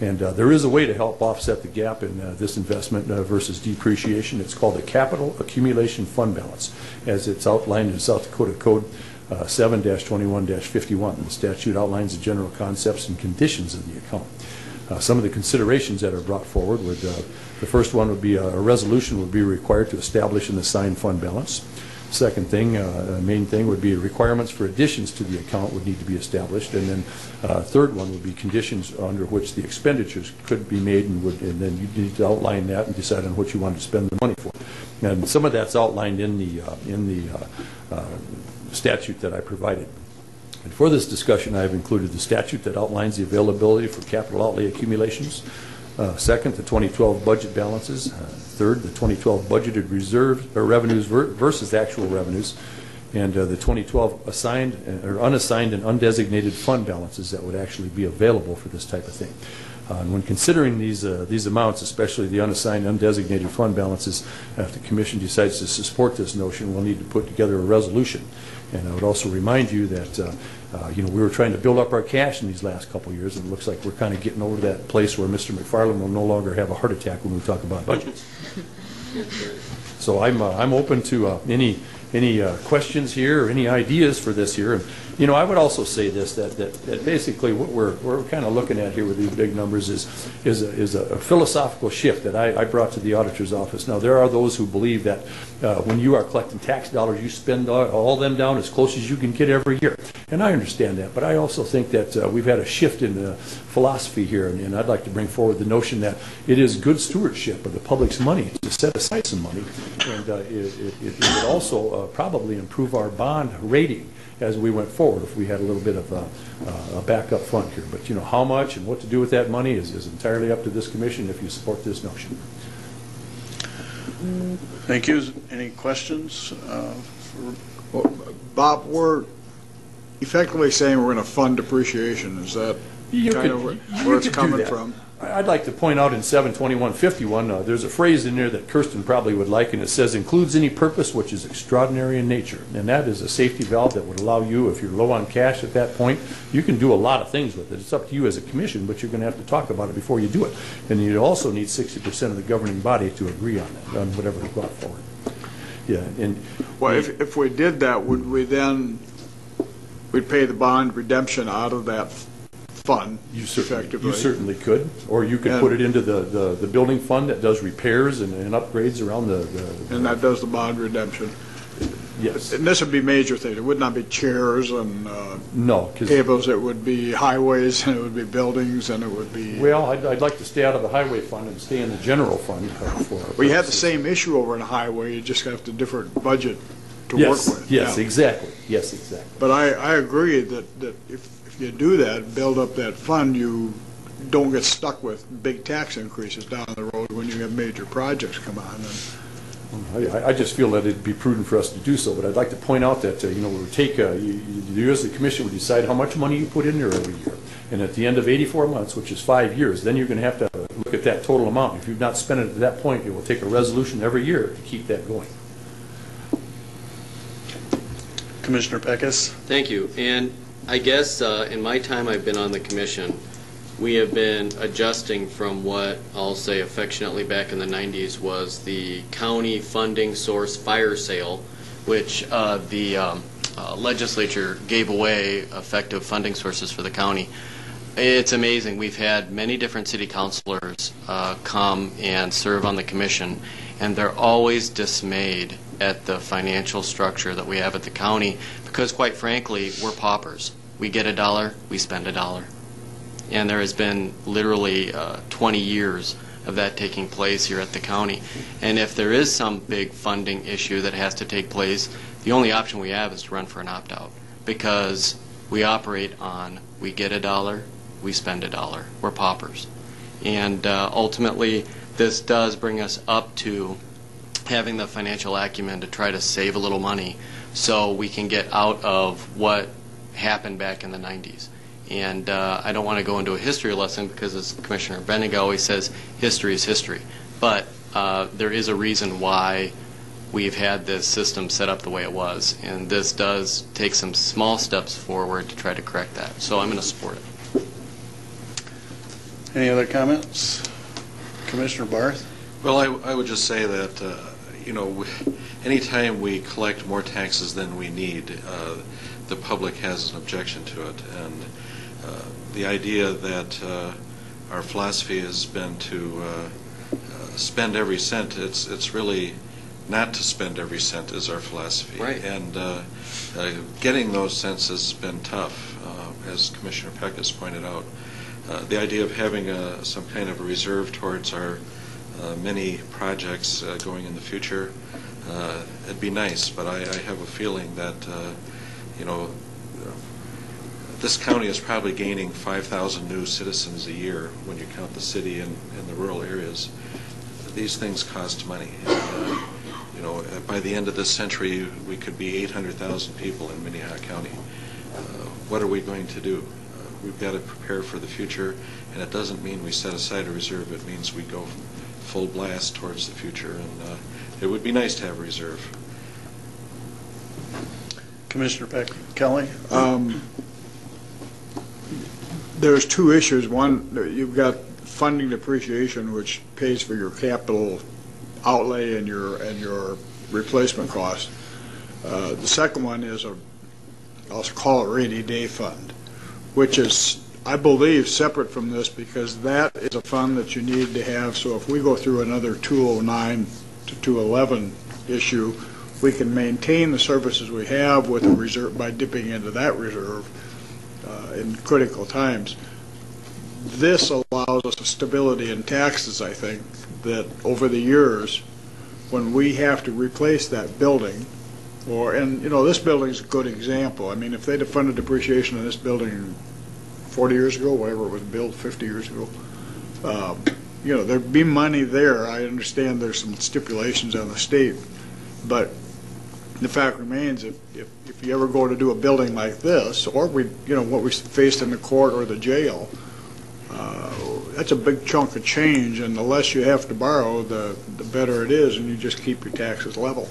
And uh, there is a way to help offset the gap in uh, this investment uh, versus depreciation. It's called a capital accumulation fund balance, as it's outlined in South Dakota Code uh, 7-21-51. The statute outlines the general concepts and conditions of the account. Some of the considerations that are brought forward would, the first one would be a a resolution would be required to establish an assigned fund balance. Second thing, uh, uh, main thing would be requirements for additions to the account would need to be established. And then uh, third one would be conditions under which the expenditures could be made and would, and then you need to outline that and decide on what you want to spend the money for. And some of that's outlined in the, uh, in the uh, uh, statute that I provided. And for this discussion, I have included the statute that outlines the availability for capital outlay accumulations. Uh, Second, the 2012 budget balances. Uh, Third, the 2012 budgeted reserves or revenues ver- versus actual revenues. And uh, the 2012 assigned uh, or unassigned and undesignated fund balances that would actually be available for this type of thing. Uh, And when considering these, uh, these amounts, especially the unassigned, undesignated fund balances, if the commission decides to support this notion, we'll need to put together a resolution. And I would also remind you that, uh, uh, you know, we were trying to build up our cash in these last couple years, and it looks like we're kind of getting over that place where Mr. McFarland will no longer have a heart attack when we talk about budgets. So I'm, uh, I'm open to uh, any, any uh, questions here or any ideas for this here. And, you know, I would also say this, that, that, that basically what we're, we're kind of looking at here with these big numbers is, is a, is a philosophical shift that I, I brought to the auditor's office. Now, there are those who believe that uh, when you are collecting tax dollars, you spend all, them down as close as you can get every year. And I understand that, but I also think that uh, we've had a shift in the philosophy here, and, and I'd like to bring forward the notion that it is good stewardship of the public's money to set aside some money, and uh, it, it, it would also uh, probably improve our bond rating as we went forward if we had a little bit of a, uh, a backup fund here. But you know how much and what to do with that money is, is entirely up to this commission if you support this notion. Thank you. Any questions? uh, for- Well, Bob, we're effectively saying we're going to fund depreciation. Is that You kind could- of where where it's coming from? I'd like to point out in 72151, uh, there's a phrase in there that Kirsten probably would like, and it says, "includes any purpose which is extraordinary in nature." And that is a safety valve that would allow you, if you're low on cash at that point, you can do a lot of things with it. It's up to you as a commission, but you're going to have to talk about it before you do it. And you also need 60% of the governing body to agree on that, on whatever is brought forward. Yeah, and Well, if, if we did that, would we then, we'd pay the bond redemption out of that fund You certainly, effectively? you certainly could, or you could put it into the, the, the building fund that does repairs and and upgrades around the, the And that does the bond redemption? Yes. And this would be major things. It would not be chairs and uh, No, 'cause- tables. It would be highways, and it would be buildings, and it would be... Well, I'd, I'd like to stay out of the highway fund and stay in the general fund uh, for. *laughs* We had the same issue over in the highway, you just have a different budget to work Yes, with. yes, Yeah. exactly, yes, exactly. But I, I agree that, that if, if you do that, build up that fund, you don't get stuck with big tax increases down the road when you have major projects come on. And I, I just feel that it'd be prudent for us to do so, but I'd like to point out that, uh, you know, we would take, uh, you, you you as the commission would decide how much money you put in there every year. And at the end of 84 months, which is five years, then you're going to have to look at that total amount. If you've not spent it at that point, it will take a resolution every year to keep that going. Commissioner Pecas? Thank you. And I guess uh, in my time I've been on the commission, we have been adjusting from what I'll say affectionately back in the 90s was the county funding source fire sale, which uh, the um, uh, legislature gave away effective funding sources for the county. It's amazing. We've had many different city councilors uh, come and serve on the commission, and they're always dismayed at the financial structure that we have at the county because, quite frankly, we're paupers. We get a dollar, we spend a dollar. And there has been literally uh, 20 years of that taking place here at the county. And if there is some big funding issue that has to take place, the only option we have is to run for an opt-out because we operate on we get a dollar, we spend a dollar. We're paupers. And uh, ultimately, this does bring us up to having the financial acumen to try to save a little money so we can get out of what happened back in the 90s. And uh, I don't want to go into a history lesson because, as Commissioner Benning always says, history is history. But uh, there is a reason why we've had this system set up the way it was. And this does take some small steps forward to try to correct that. So I'm going to support it. Any other comments? Commissioner Barth? Well, I, I would just say that, uh, you know, anytime we collect more taxes than we need, uh, the public has an objection to it. And uh, the idea that uh, our philosophy has been to uh, uh, spend every cent, it's, it's really not to spend every cent is our philosophy. Right. And uh, uh, getting those cents has been tough, uh, as Commissioner Peck has pointed out. Uh, The idea of having a- some kind of a reserve towards our many projects uh, going in the future, uh, it'd be nice, but I I have a feeling that, uh, you know, uh, this county is probably gaining 5,000 new citizens a year when you count the city and and the rural areas. These things cost money. And, uh, You know, uh, by the end of this century, we could be 800,000 people in Minnehaha County. Uh, What are we going to do? Uh, We've got to prepare for the future, and it doesn't mean we set aside a reserve. It means we go full blast towards the future, and uh, it would be nice to have a reserve. Commissioner Peck, Kelly? Um, There's two issues. One, you've got funding depreciation, which pays for your capital outlay and your, and your replacement costs. Uh, The second one is a, I'll call it rainy day fund, which is, I believe, separate from this because that is a fund that you need to have, so if we go through another 209 to 211 issue, we can maintain the services we have with a reserve, by dipping into that reserve uh, in critical times. This allows us stability in taxes, I think, that over the years, when we have to replace that building, or, and, you know, this building is a good example. I mean, if they'd have funded depreciation in this building 40 years ago, whatever it was built, 50 years ago, um, you know, there'd be money there. I understand there's some stipulations on the state, but the fact remains, if, if, if you ever go to do a building like this, or we, you know, what we faced in the court or the jail, uh, that's a big chunk of change, and the less you have to borrow, the, the better it is, and you just keep your taxes level.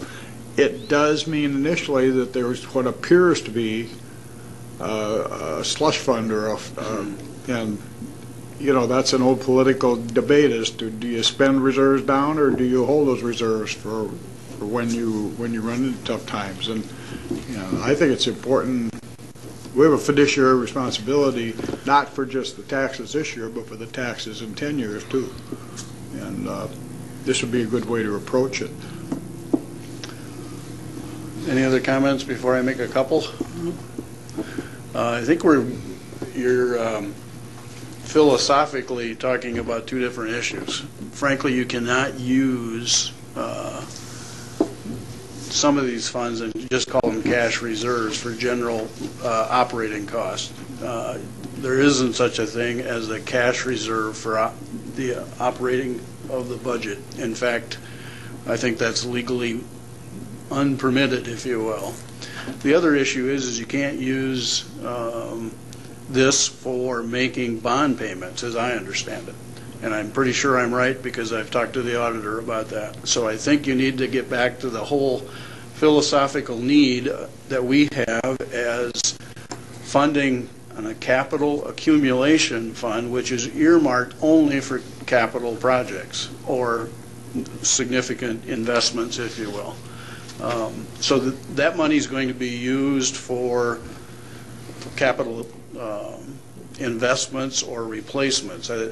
It does mean initially that there's what appears to be uh, a slush fund or a, uh, and, you know, that's an old political debate as to, do you spend reserves down, or do you hold those reserves for, for when you, when you run into tough times? And, you know, I think it's important, we have a fiduciary responsibility, not for just the taxes this year, but for the taxes in 10 years, too. And uh, this would be a good way to approach it. Any other comments before I make a couple? Uh, I think we're, you're um, philosophically talking about two different issues. Frankly, you cannot use uh, some of these funds and just call them cash reserves for general uh, operating costs. Uh, There isn't such a thing as a cash reserve for op- the operating of the budget. In fact, I think that's legally unpermitted, if you will. The other issue is, is you can't use um, this for making bond payments, as I understand it. And I'm pretty sure I'm right because I've talked to the auditor about that. So I think you need to get back to the whole philosophical need that we have as funding on a capital accumulation fund, which is earmarked only for capital projects or significant investments, if you will. Um, So that, that money is going to be used for capital um, investments or replacements. Uh,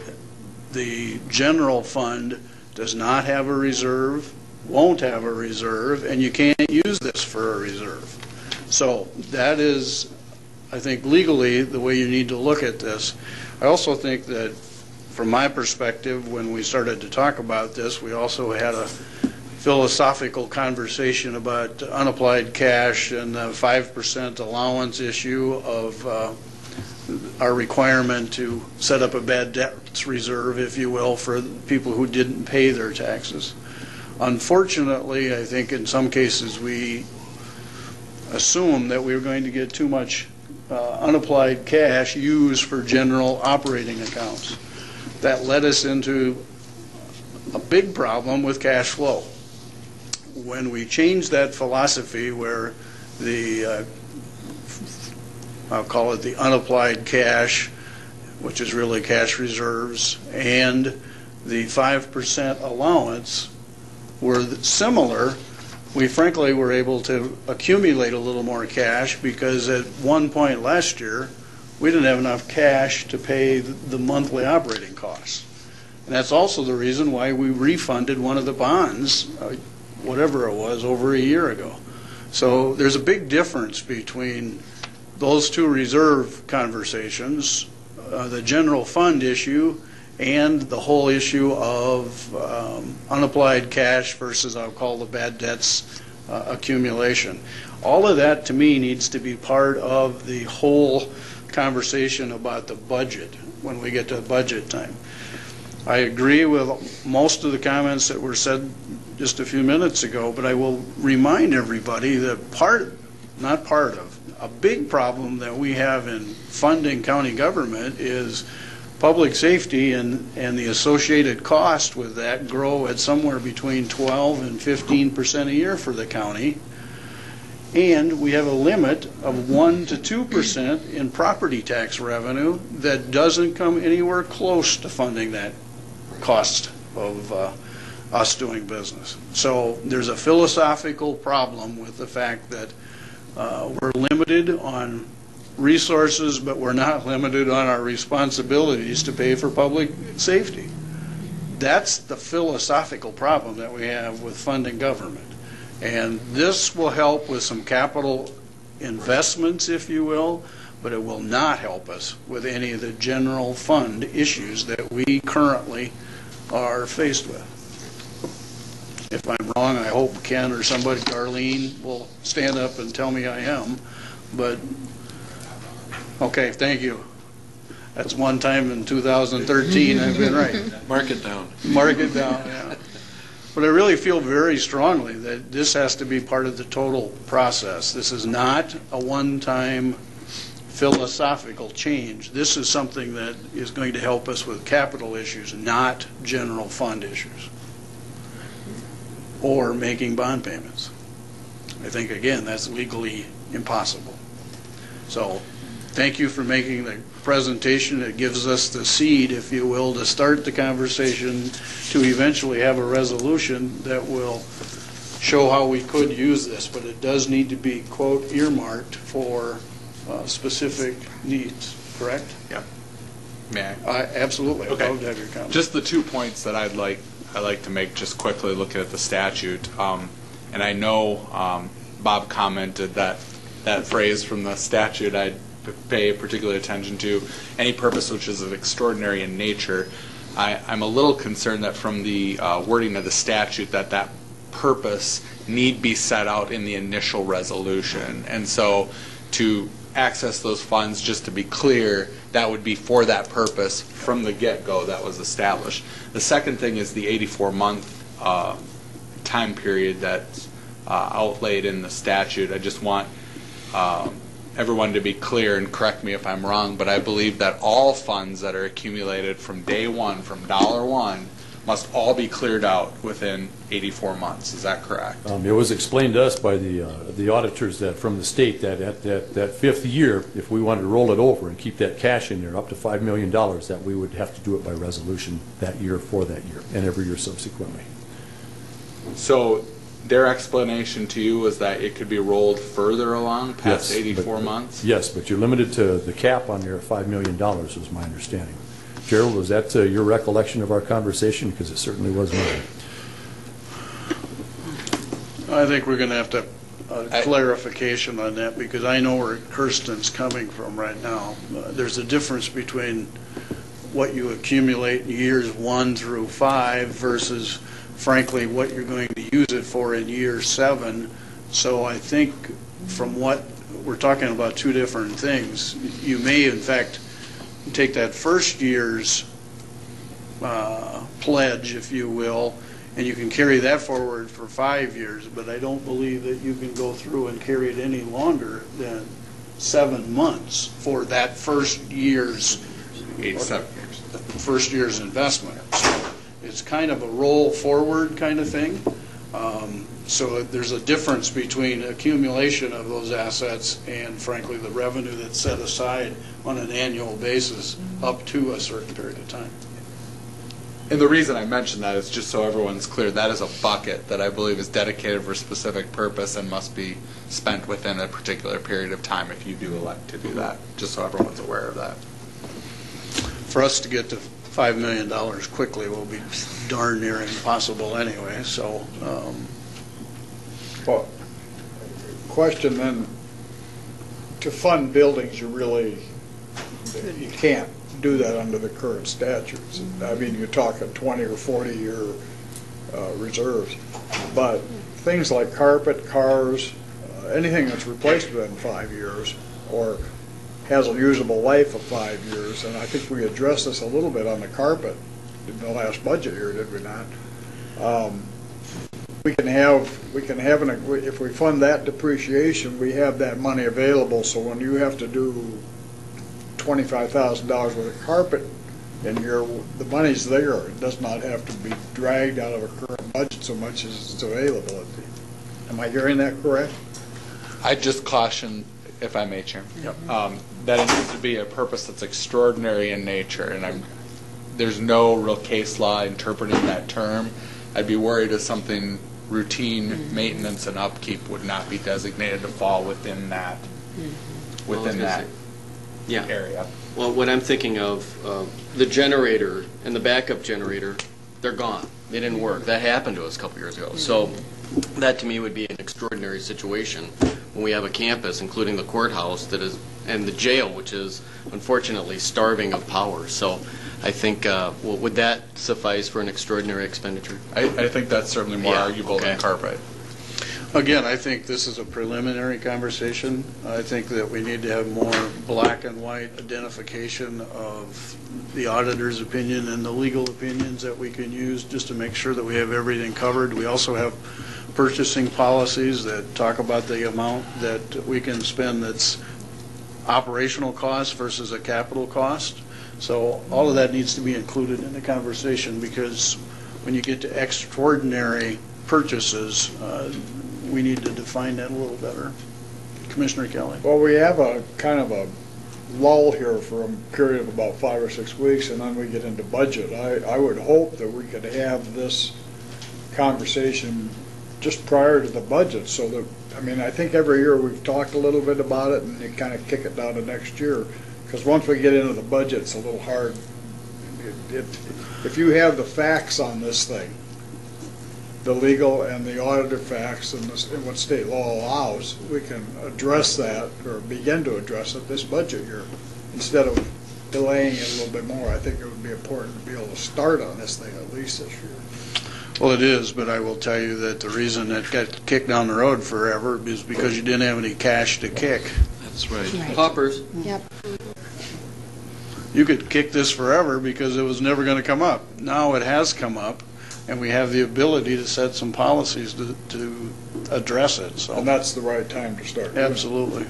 The general fund does not have a reserve, won't have a reserve, and you can't use this for a reserve. So that is, I think legally, the way you need to look at this. I also think that, from my perspective, when we started to talk about this, we also had a philosophical conversation about unapplied cash and the 5% allowance issue of uh, our requirement to set up a bad debts reserve, if you will, for people who didn't pay their taxes. Unfortunately, I think in some cases, we assume that we were going to get too much uh, unapplied cash used for general operating accounts. That led us into a big problem with cash flow. When we changed that philosophy where the, uh, I'll call it the unapplied cash, which is really cash reserves, and the 5% allowance were similar, we frankly were able to accumulate a little more cash because at one point last year, we didn't have enough cash to pay the monthly operating costs. And that's also the reason why we refunded one of the bonds, uh, whatever it was, over a year ago. So there's a big difference between those two reserve conversations, uh, the general fund issue, and the whole issue of um, unapplied cash versus I'll call the bad debts uh, accumulation. All of that, to me, needs to be part of the whole conversation about the budget when we get to budget time. I agree with most of the comments that were said just a few minutes ago, but I will remind everybody that part, not part of, a big problem that we have in funding county government is public safety and, and the associated cost with that grow at somewhere between 12 and 15 percent a year for the county. And we have a limit of 1 to 2 percent in property tax revenue that doesn't come anywhere close to funding that cost of uh, us doing business. So there's a philosophical problem with the fact that uh, we're limited on resources, but we're not limited on our responsibilities to pay for public safety. That's the philosophical problem that we have with funding government. And this will help with some capital investments, if you will, but it will not help us with any of the general fund issues that we currently are faced with. If I'm wrong, I hope Ken or somebody, Darlene, will stand up and tell me I am, but Okay, thank you. That's one time in 2013 I've been right. Mark it down. Mark it down, yeah. But I really feel very strongly that this has to be part of the total process. This is not a one-time philosophical change. This is something that is going to help us with capital issues, not general fund issues. Or making bond payments. I think, again, that's legally impossible. So thank you for making the presentation. It gives us the seed, if you will, to start the conversation to eventually have a resolution that will show how we could use this, but it does need to be, quote, earmarked for uh, specific needs, correct? Yep. May I? I- Absolutely. I'd Okay. love to have your comment. Just the two points that I'd like, I'd like to make just quickly looking at the statute. Um, And I know um, Bob commented that, that phrase from the statute I'd pay particular attention to, any purpose which is of extraordinary in nature. I, I'm a little concerned that from the uh, wording of the statute, that that purpose need be set out in the initial resolution. And so to access those funds, just to be clear, that would be for that purpose from the get-go that was established. The second thing is the 84-month uh, time period that's uh, outlaid in the statute. I just want um, everyone to be clear, and correct me if I'm wrong, but I believe that all funds that are accumulated from day one, from dollar one, must all be cleared out within 84 months. Is that correct? Um, It was explained to us by the, uh, the auditors that, from the state, that at that, that fifth year, if we wanted to roll it over and keep that cash in there, up to $5 million, that we would have to do it by resolution that year for that year, and every year subsequently. So their explanation to you was that it could be rolled further along past Yes, 84 but- months? Yes, but you're limited to the cap on there at $5 million, was my understanding. Gerald, was that uh, your recollection of our conversation? Because it certainly was mine. I think we're going to have to, uh, clarification on that, because I know where Kirsten's coming from right now. Uh, There's a difference between what you accumulate in years one through five versus frankly, what you're going to use it for in year seven. So I think from what, we're talking about two different things. You may, in fact, take that first year's uh, pledge, if you will, and you can carry that forward for five years, but I don't believe that you can go through and carry it any longer than seven months for that first year's. Eight, seven years. First year's investment. So It's kind of a roll forward kind of thing. Um, So there's a difference between accumulation of those assets and frankly, the revenue that's set aside on an annual basis up to a certain period of time. And the reason I mention that is just so everyone's clear, that is a bucket that I believe is dedicated for a specific purpose and must be spent within a particular period of time if you do elect to do that, just so everyone's aware of that. For us to get to $5 million quickly will be darn near impossible anyway, so, um, Well, question then, to fund buildings, you really, you can't do that under the current statutes. I mean, you're talking 20 or 40-year uh, reserves. But things like carpet, cars, uh, anything that's replaced within five years, or has a usable life of five years, and I think we addressed this a little bit on the carpet in the last budget year, did we not? Um, we can have, we can have, an if we fund that depreciation, we have that money available, so when you have to do twenty-five thousand dollars worth of carpet in your, the money's there. It does not have to be dragged out of a current budget so much as it's available. Am I hearing that correct? I just caution, if I may, Chairman, um, that it needs to be a purpose that's extraordinary in nature, and I'm, there's no real case law interpreting that term. I'd be worried if something routine mm-hmm. maintenance and upkeep would not be designated to fall within that, mm-hmm. Well, I was within gonna that Yeah. area. Well, what I'm thinking of, uh, the generator and the backup generator, they're gone. They didn't work. That happened to us a couple years ago. So mm-hmm. that to me would be an extraordinary situation when we have a campus, including the courthouse, that is, and the jail, which is unfortunately starving of power. So I think, uh, well, would that suffice for an extraordinary expenditure? I, I think that's certainly more Yeah, arguable than okay. carpet. Again, I think this is a preliminary conversation. I think that we need to have more black and white identification of the auditor's opinion and the legal opinions that we can use just to make sure that we have everything covered. We also have purchasing policies that talk about the amount that we can spend that's operational cost versus a capital cost. So all of that needs to be included in the conversation because when you get to extraordinary purchases, uh, we need to define that a little better. Commissioner Kelly? Well, we have a kind of a lull here for a period of about five or six weeks, and then we get into budget. I, I would hope that we could have this conversation just prior to the budget, so that, I mean, I think every year we've talked a little bit about it, and you kind of kick it down to next year, because once we get into the budget, it's a little hard. It- it- If you have the facts on this thing, the legal and the auditor facts and the- and what state law allows, we can address that or begin to address it this budget year. Instead of delaying it a little bit more, I think it would be important to be able to start on this thing at least this year. Well, it is, but I will tell you that the reason it got kicked down the road forever is because you didn't have any cash to kick. That's right. Poppers. Yep. You could kick this forever because it was never going to come up. Now it has come up, and we have the ability to set some policies to, to address it, so. And that's the right time to start doing it. Absolutely.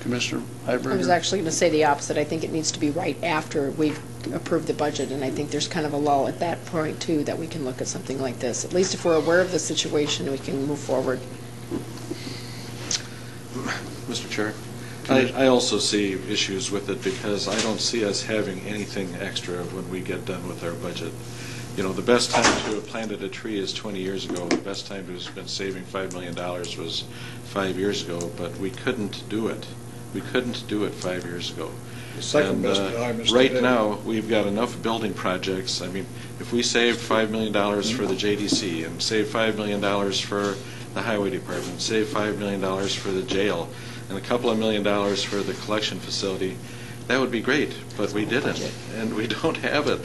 Commissioner I was actually going to say the opposite. I think it needs to be right after we've approved the budget, and I think there's kind of a lull at that point, too, that we can look at something like this. At least if we're aware of the situation, we can move forward. Mr. Chair, I, I also see issues with it because I don't see us having anything extra when we get done with our budget. You know, the best time to have planted a tree is 20 years ago. The best time to have been saving $5 million was five years ago, but we couldn't do it. We couldn't do it five years ago. The second And, best uh, time is Right now, we've got enough building projects. I mean, if we saved $5 million for the JDC and saved $5 million for the highway department, saved $5 million for the jail, and a couple of million dollars for the collection facility, that would be great, but we didn't, and we *laughs* don't have it.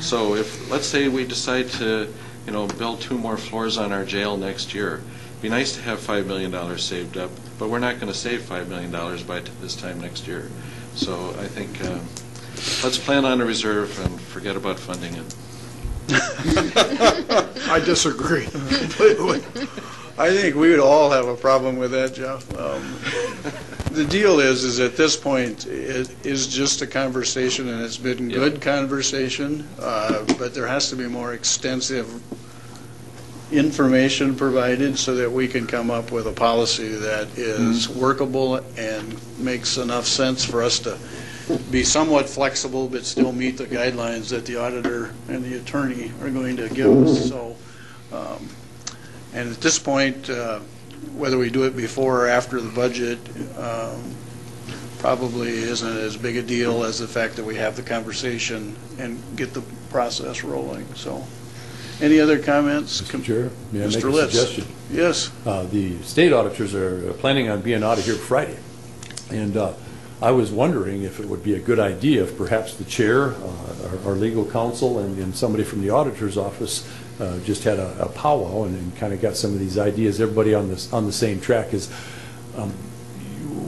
So if, let's say we decide to, you know, build two more floors on our jail next year, it'd be nice to have $5 million saved up, but we're not going to save $5 million by t- this time next year. So I think, uh, let's plan on a reserve and forget about funding it. *laughs* I disagree completely. *laughs* I think we would all have a problem with that, Jeff. Um, The deal is, is at this point, it is just a conversation, and it's been good conversation, uh, but there has to be more extensive information provided so that we can come up with a policy that is workable and makes enough sense for us to be somewhat flexible, but still meet the guidelines that the auditor and the attorney are going to give us. So, um, and at this point, uh, whether we do it before or after the budget um, probably isn't as big a deal as the fact that we have the conversation and get the process rolling, so. Any other comments? Mr. Chair, may I make a Litz? suggestion? Yes. Uh, The state auditors are planning on being out of here Friday, and uh, I was wondering if it would be a good idea if perhaps the chair, uh, our our legal counsel, and and somebody from the auditor's office uh, just had a a powwow and kind of got some of these ideas, everybody on this, on the same track, is um,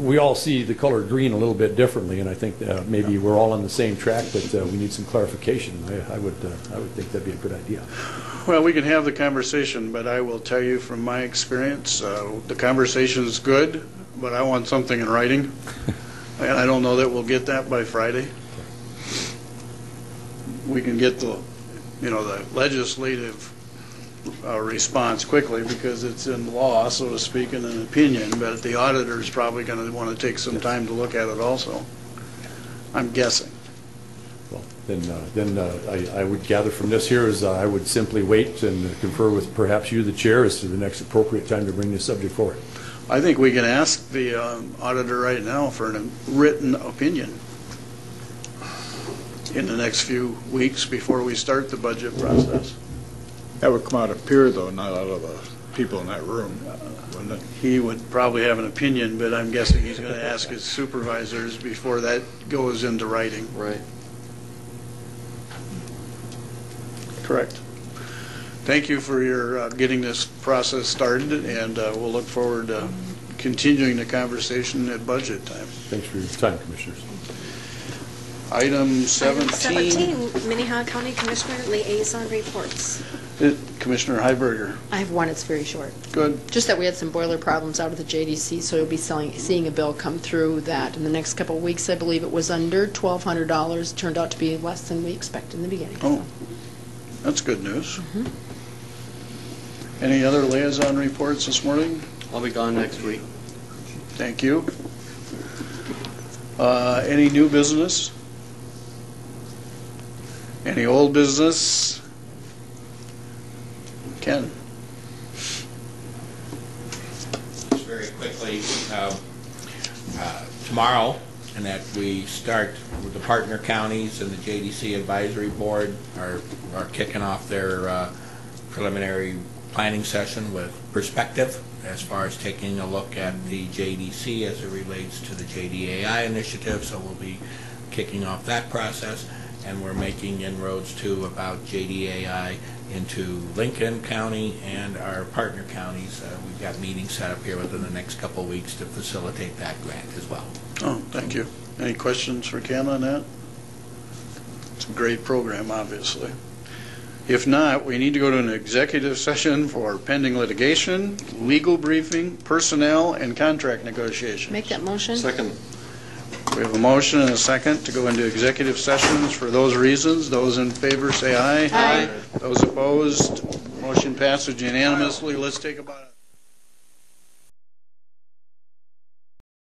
we all see the color green a little bit differently, and I think uh, maybe we're all on the same track, but uh, we need some clarification. I I would, uh, I would think that'd be a good idea. Well, we can have the conversation, but I will tell you from my experience, uh, the conversation is good, but I want something in writing. *laughs* And I don't know that we'll get that by Friday. We can get the, you know, the legislative uh, response quickly because it's in law, so to speak, in an opinion, but the auditor's probably going to want to take some time to look at it also. I'm guessing. Well, then, uh, then uh, I I would gather from this here is uh, I would simply wait and confer with perhaps you, the chair, as to the next appropriate time to bring this subject forward. I think we can ask the um, auditor right now for a written opinion in the next few weeks before we start the budget process. That would come out of Pierre, though, not out of the people in that room, wouldn't it? He would probably have an opinion, but I'm guessing he's going to ask his supervisors before that goes into writing. Right. Correct. Thank you for your, uh, getting this process started, and uh, we'll look forward to continuing the conversation at budget time. Thanks for your time, Commissioners. Item Item 17. 17, Minnehaha County Commissioner Liaison Reports. Uh, Commissioner Heiberger. I have one, it's very short. Good. Just that we had some boiler problems out of the JDC, so you'll be selling, seeing a bill come through that in the next couple of weeks. I believe it was under $1,200, turned out to be less than we expected in the beginning. Oh, that's good news. Any other liaison reports this morning? I'll be gone next week. Thank you. Uh, Any new business? Any old business? Ken? Just very quickly, um, uh, tomorrow, and that we start with the partner counties and the JDC Advisory Board are, are kicking off their uh, preliminary planning session with perspective as far as taking a look at the JDC as it relates to the JDAI initiative, so we'll be kicking off that process, and we're making inroads too about JDAI into Lincoln County and our partner counties. Uh, We've got meetings set up here within the next couple of weeks to facilitate that grant as well. Oh, thank you. Any questions for Ken on that? It's a great program, obviously. If not, we need to go to an executive session for pending litigation, legal briefing, personnel, and contract negotiations. Make that motion? Second. We have a motion and a second to go into executive sessions for those reasons. Those in favor say aye. Aye. Those opposed, motion passes unanimously. Let's take about a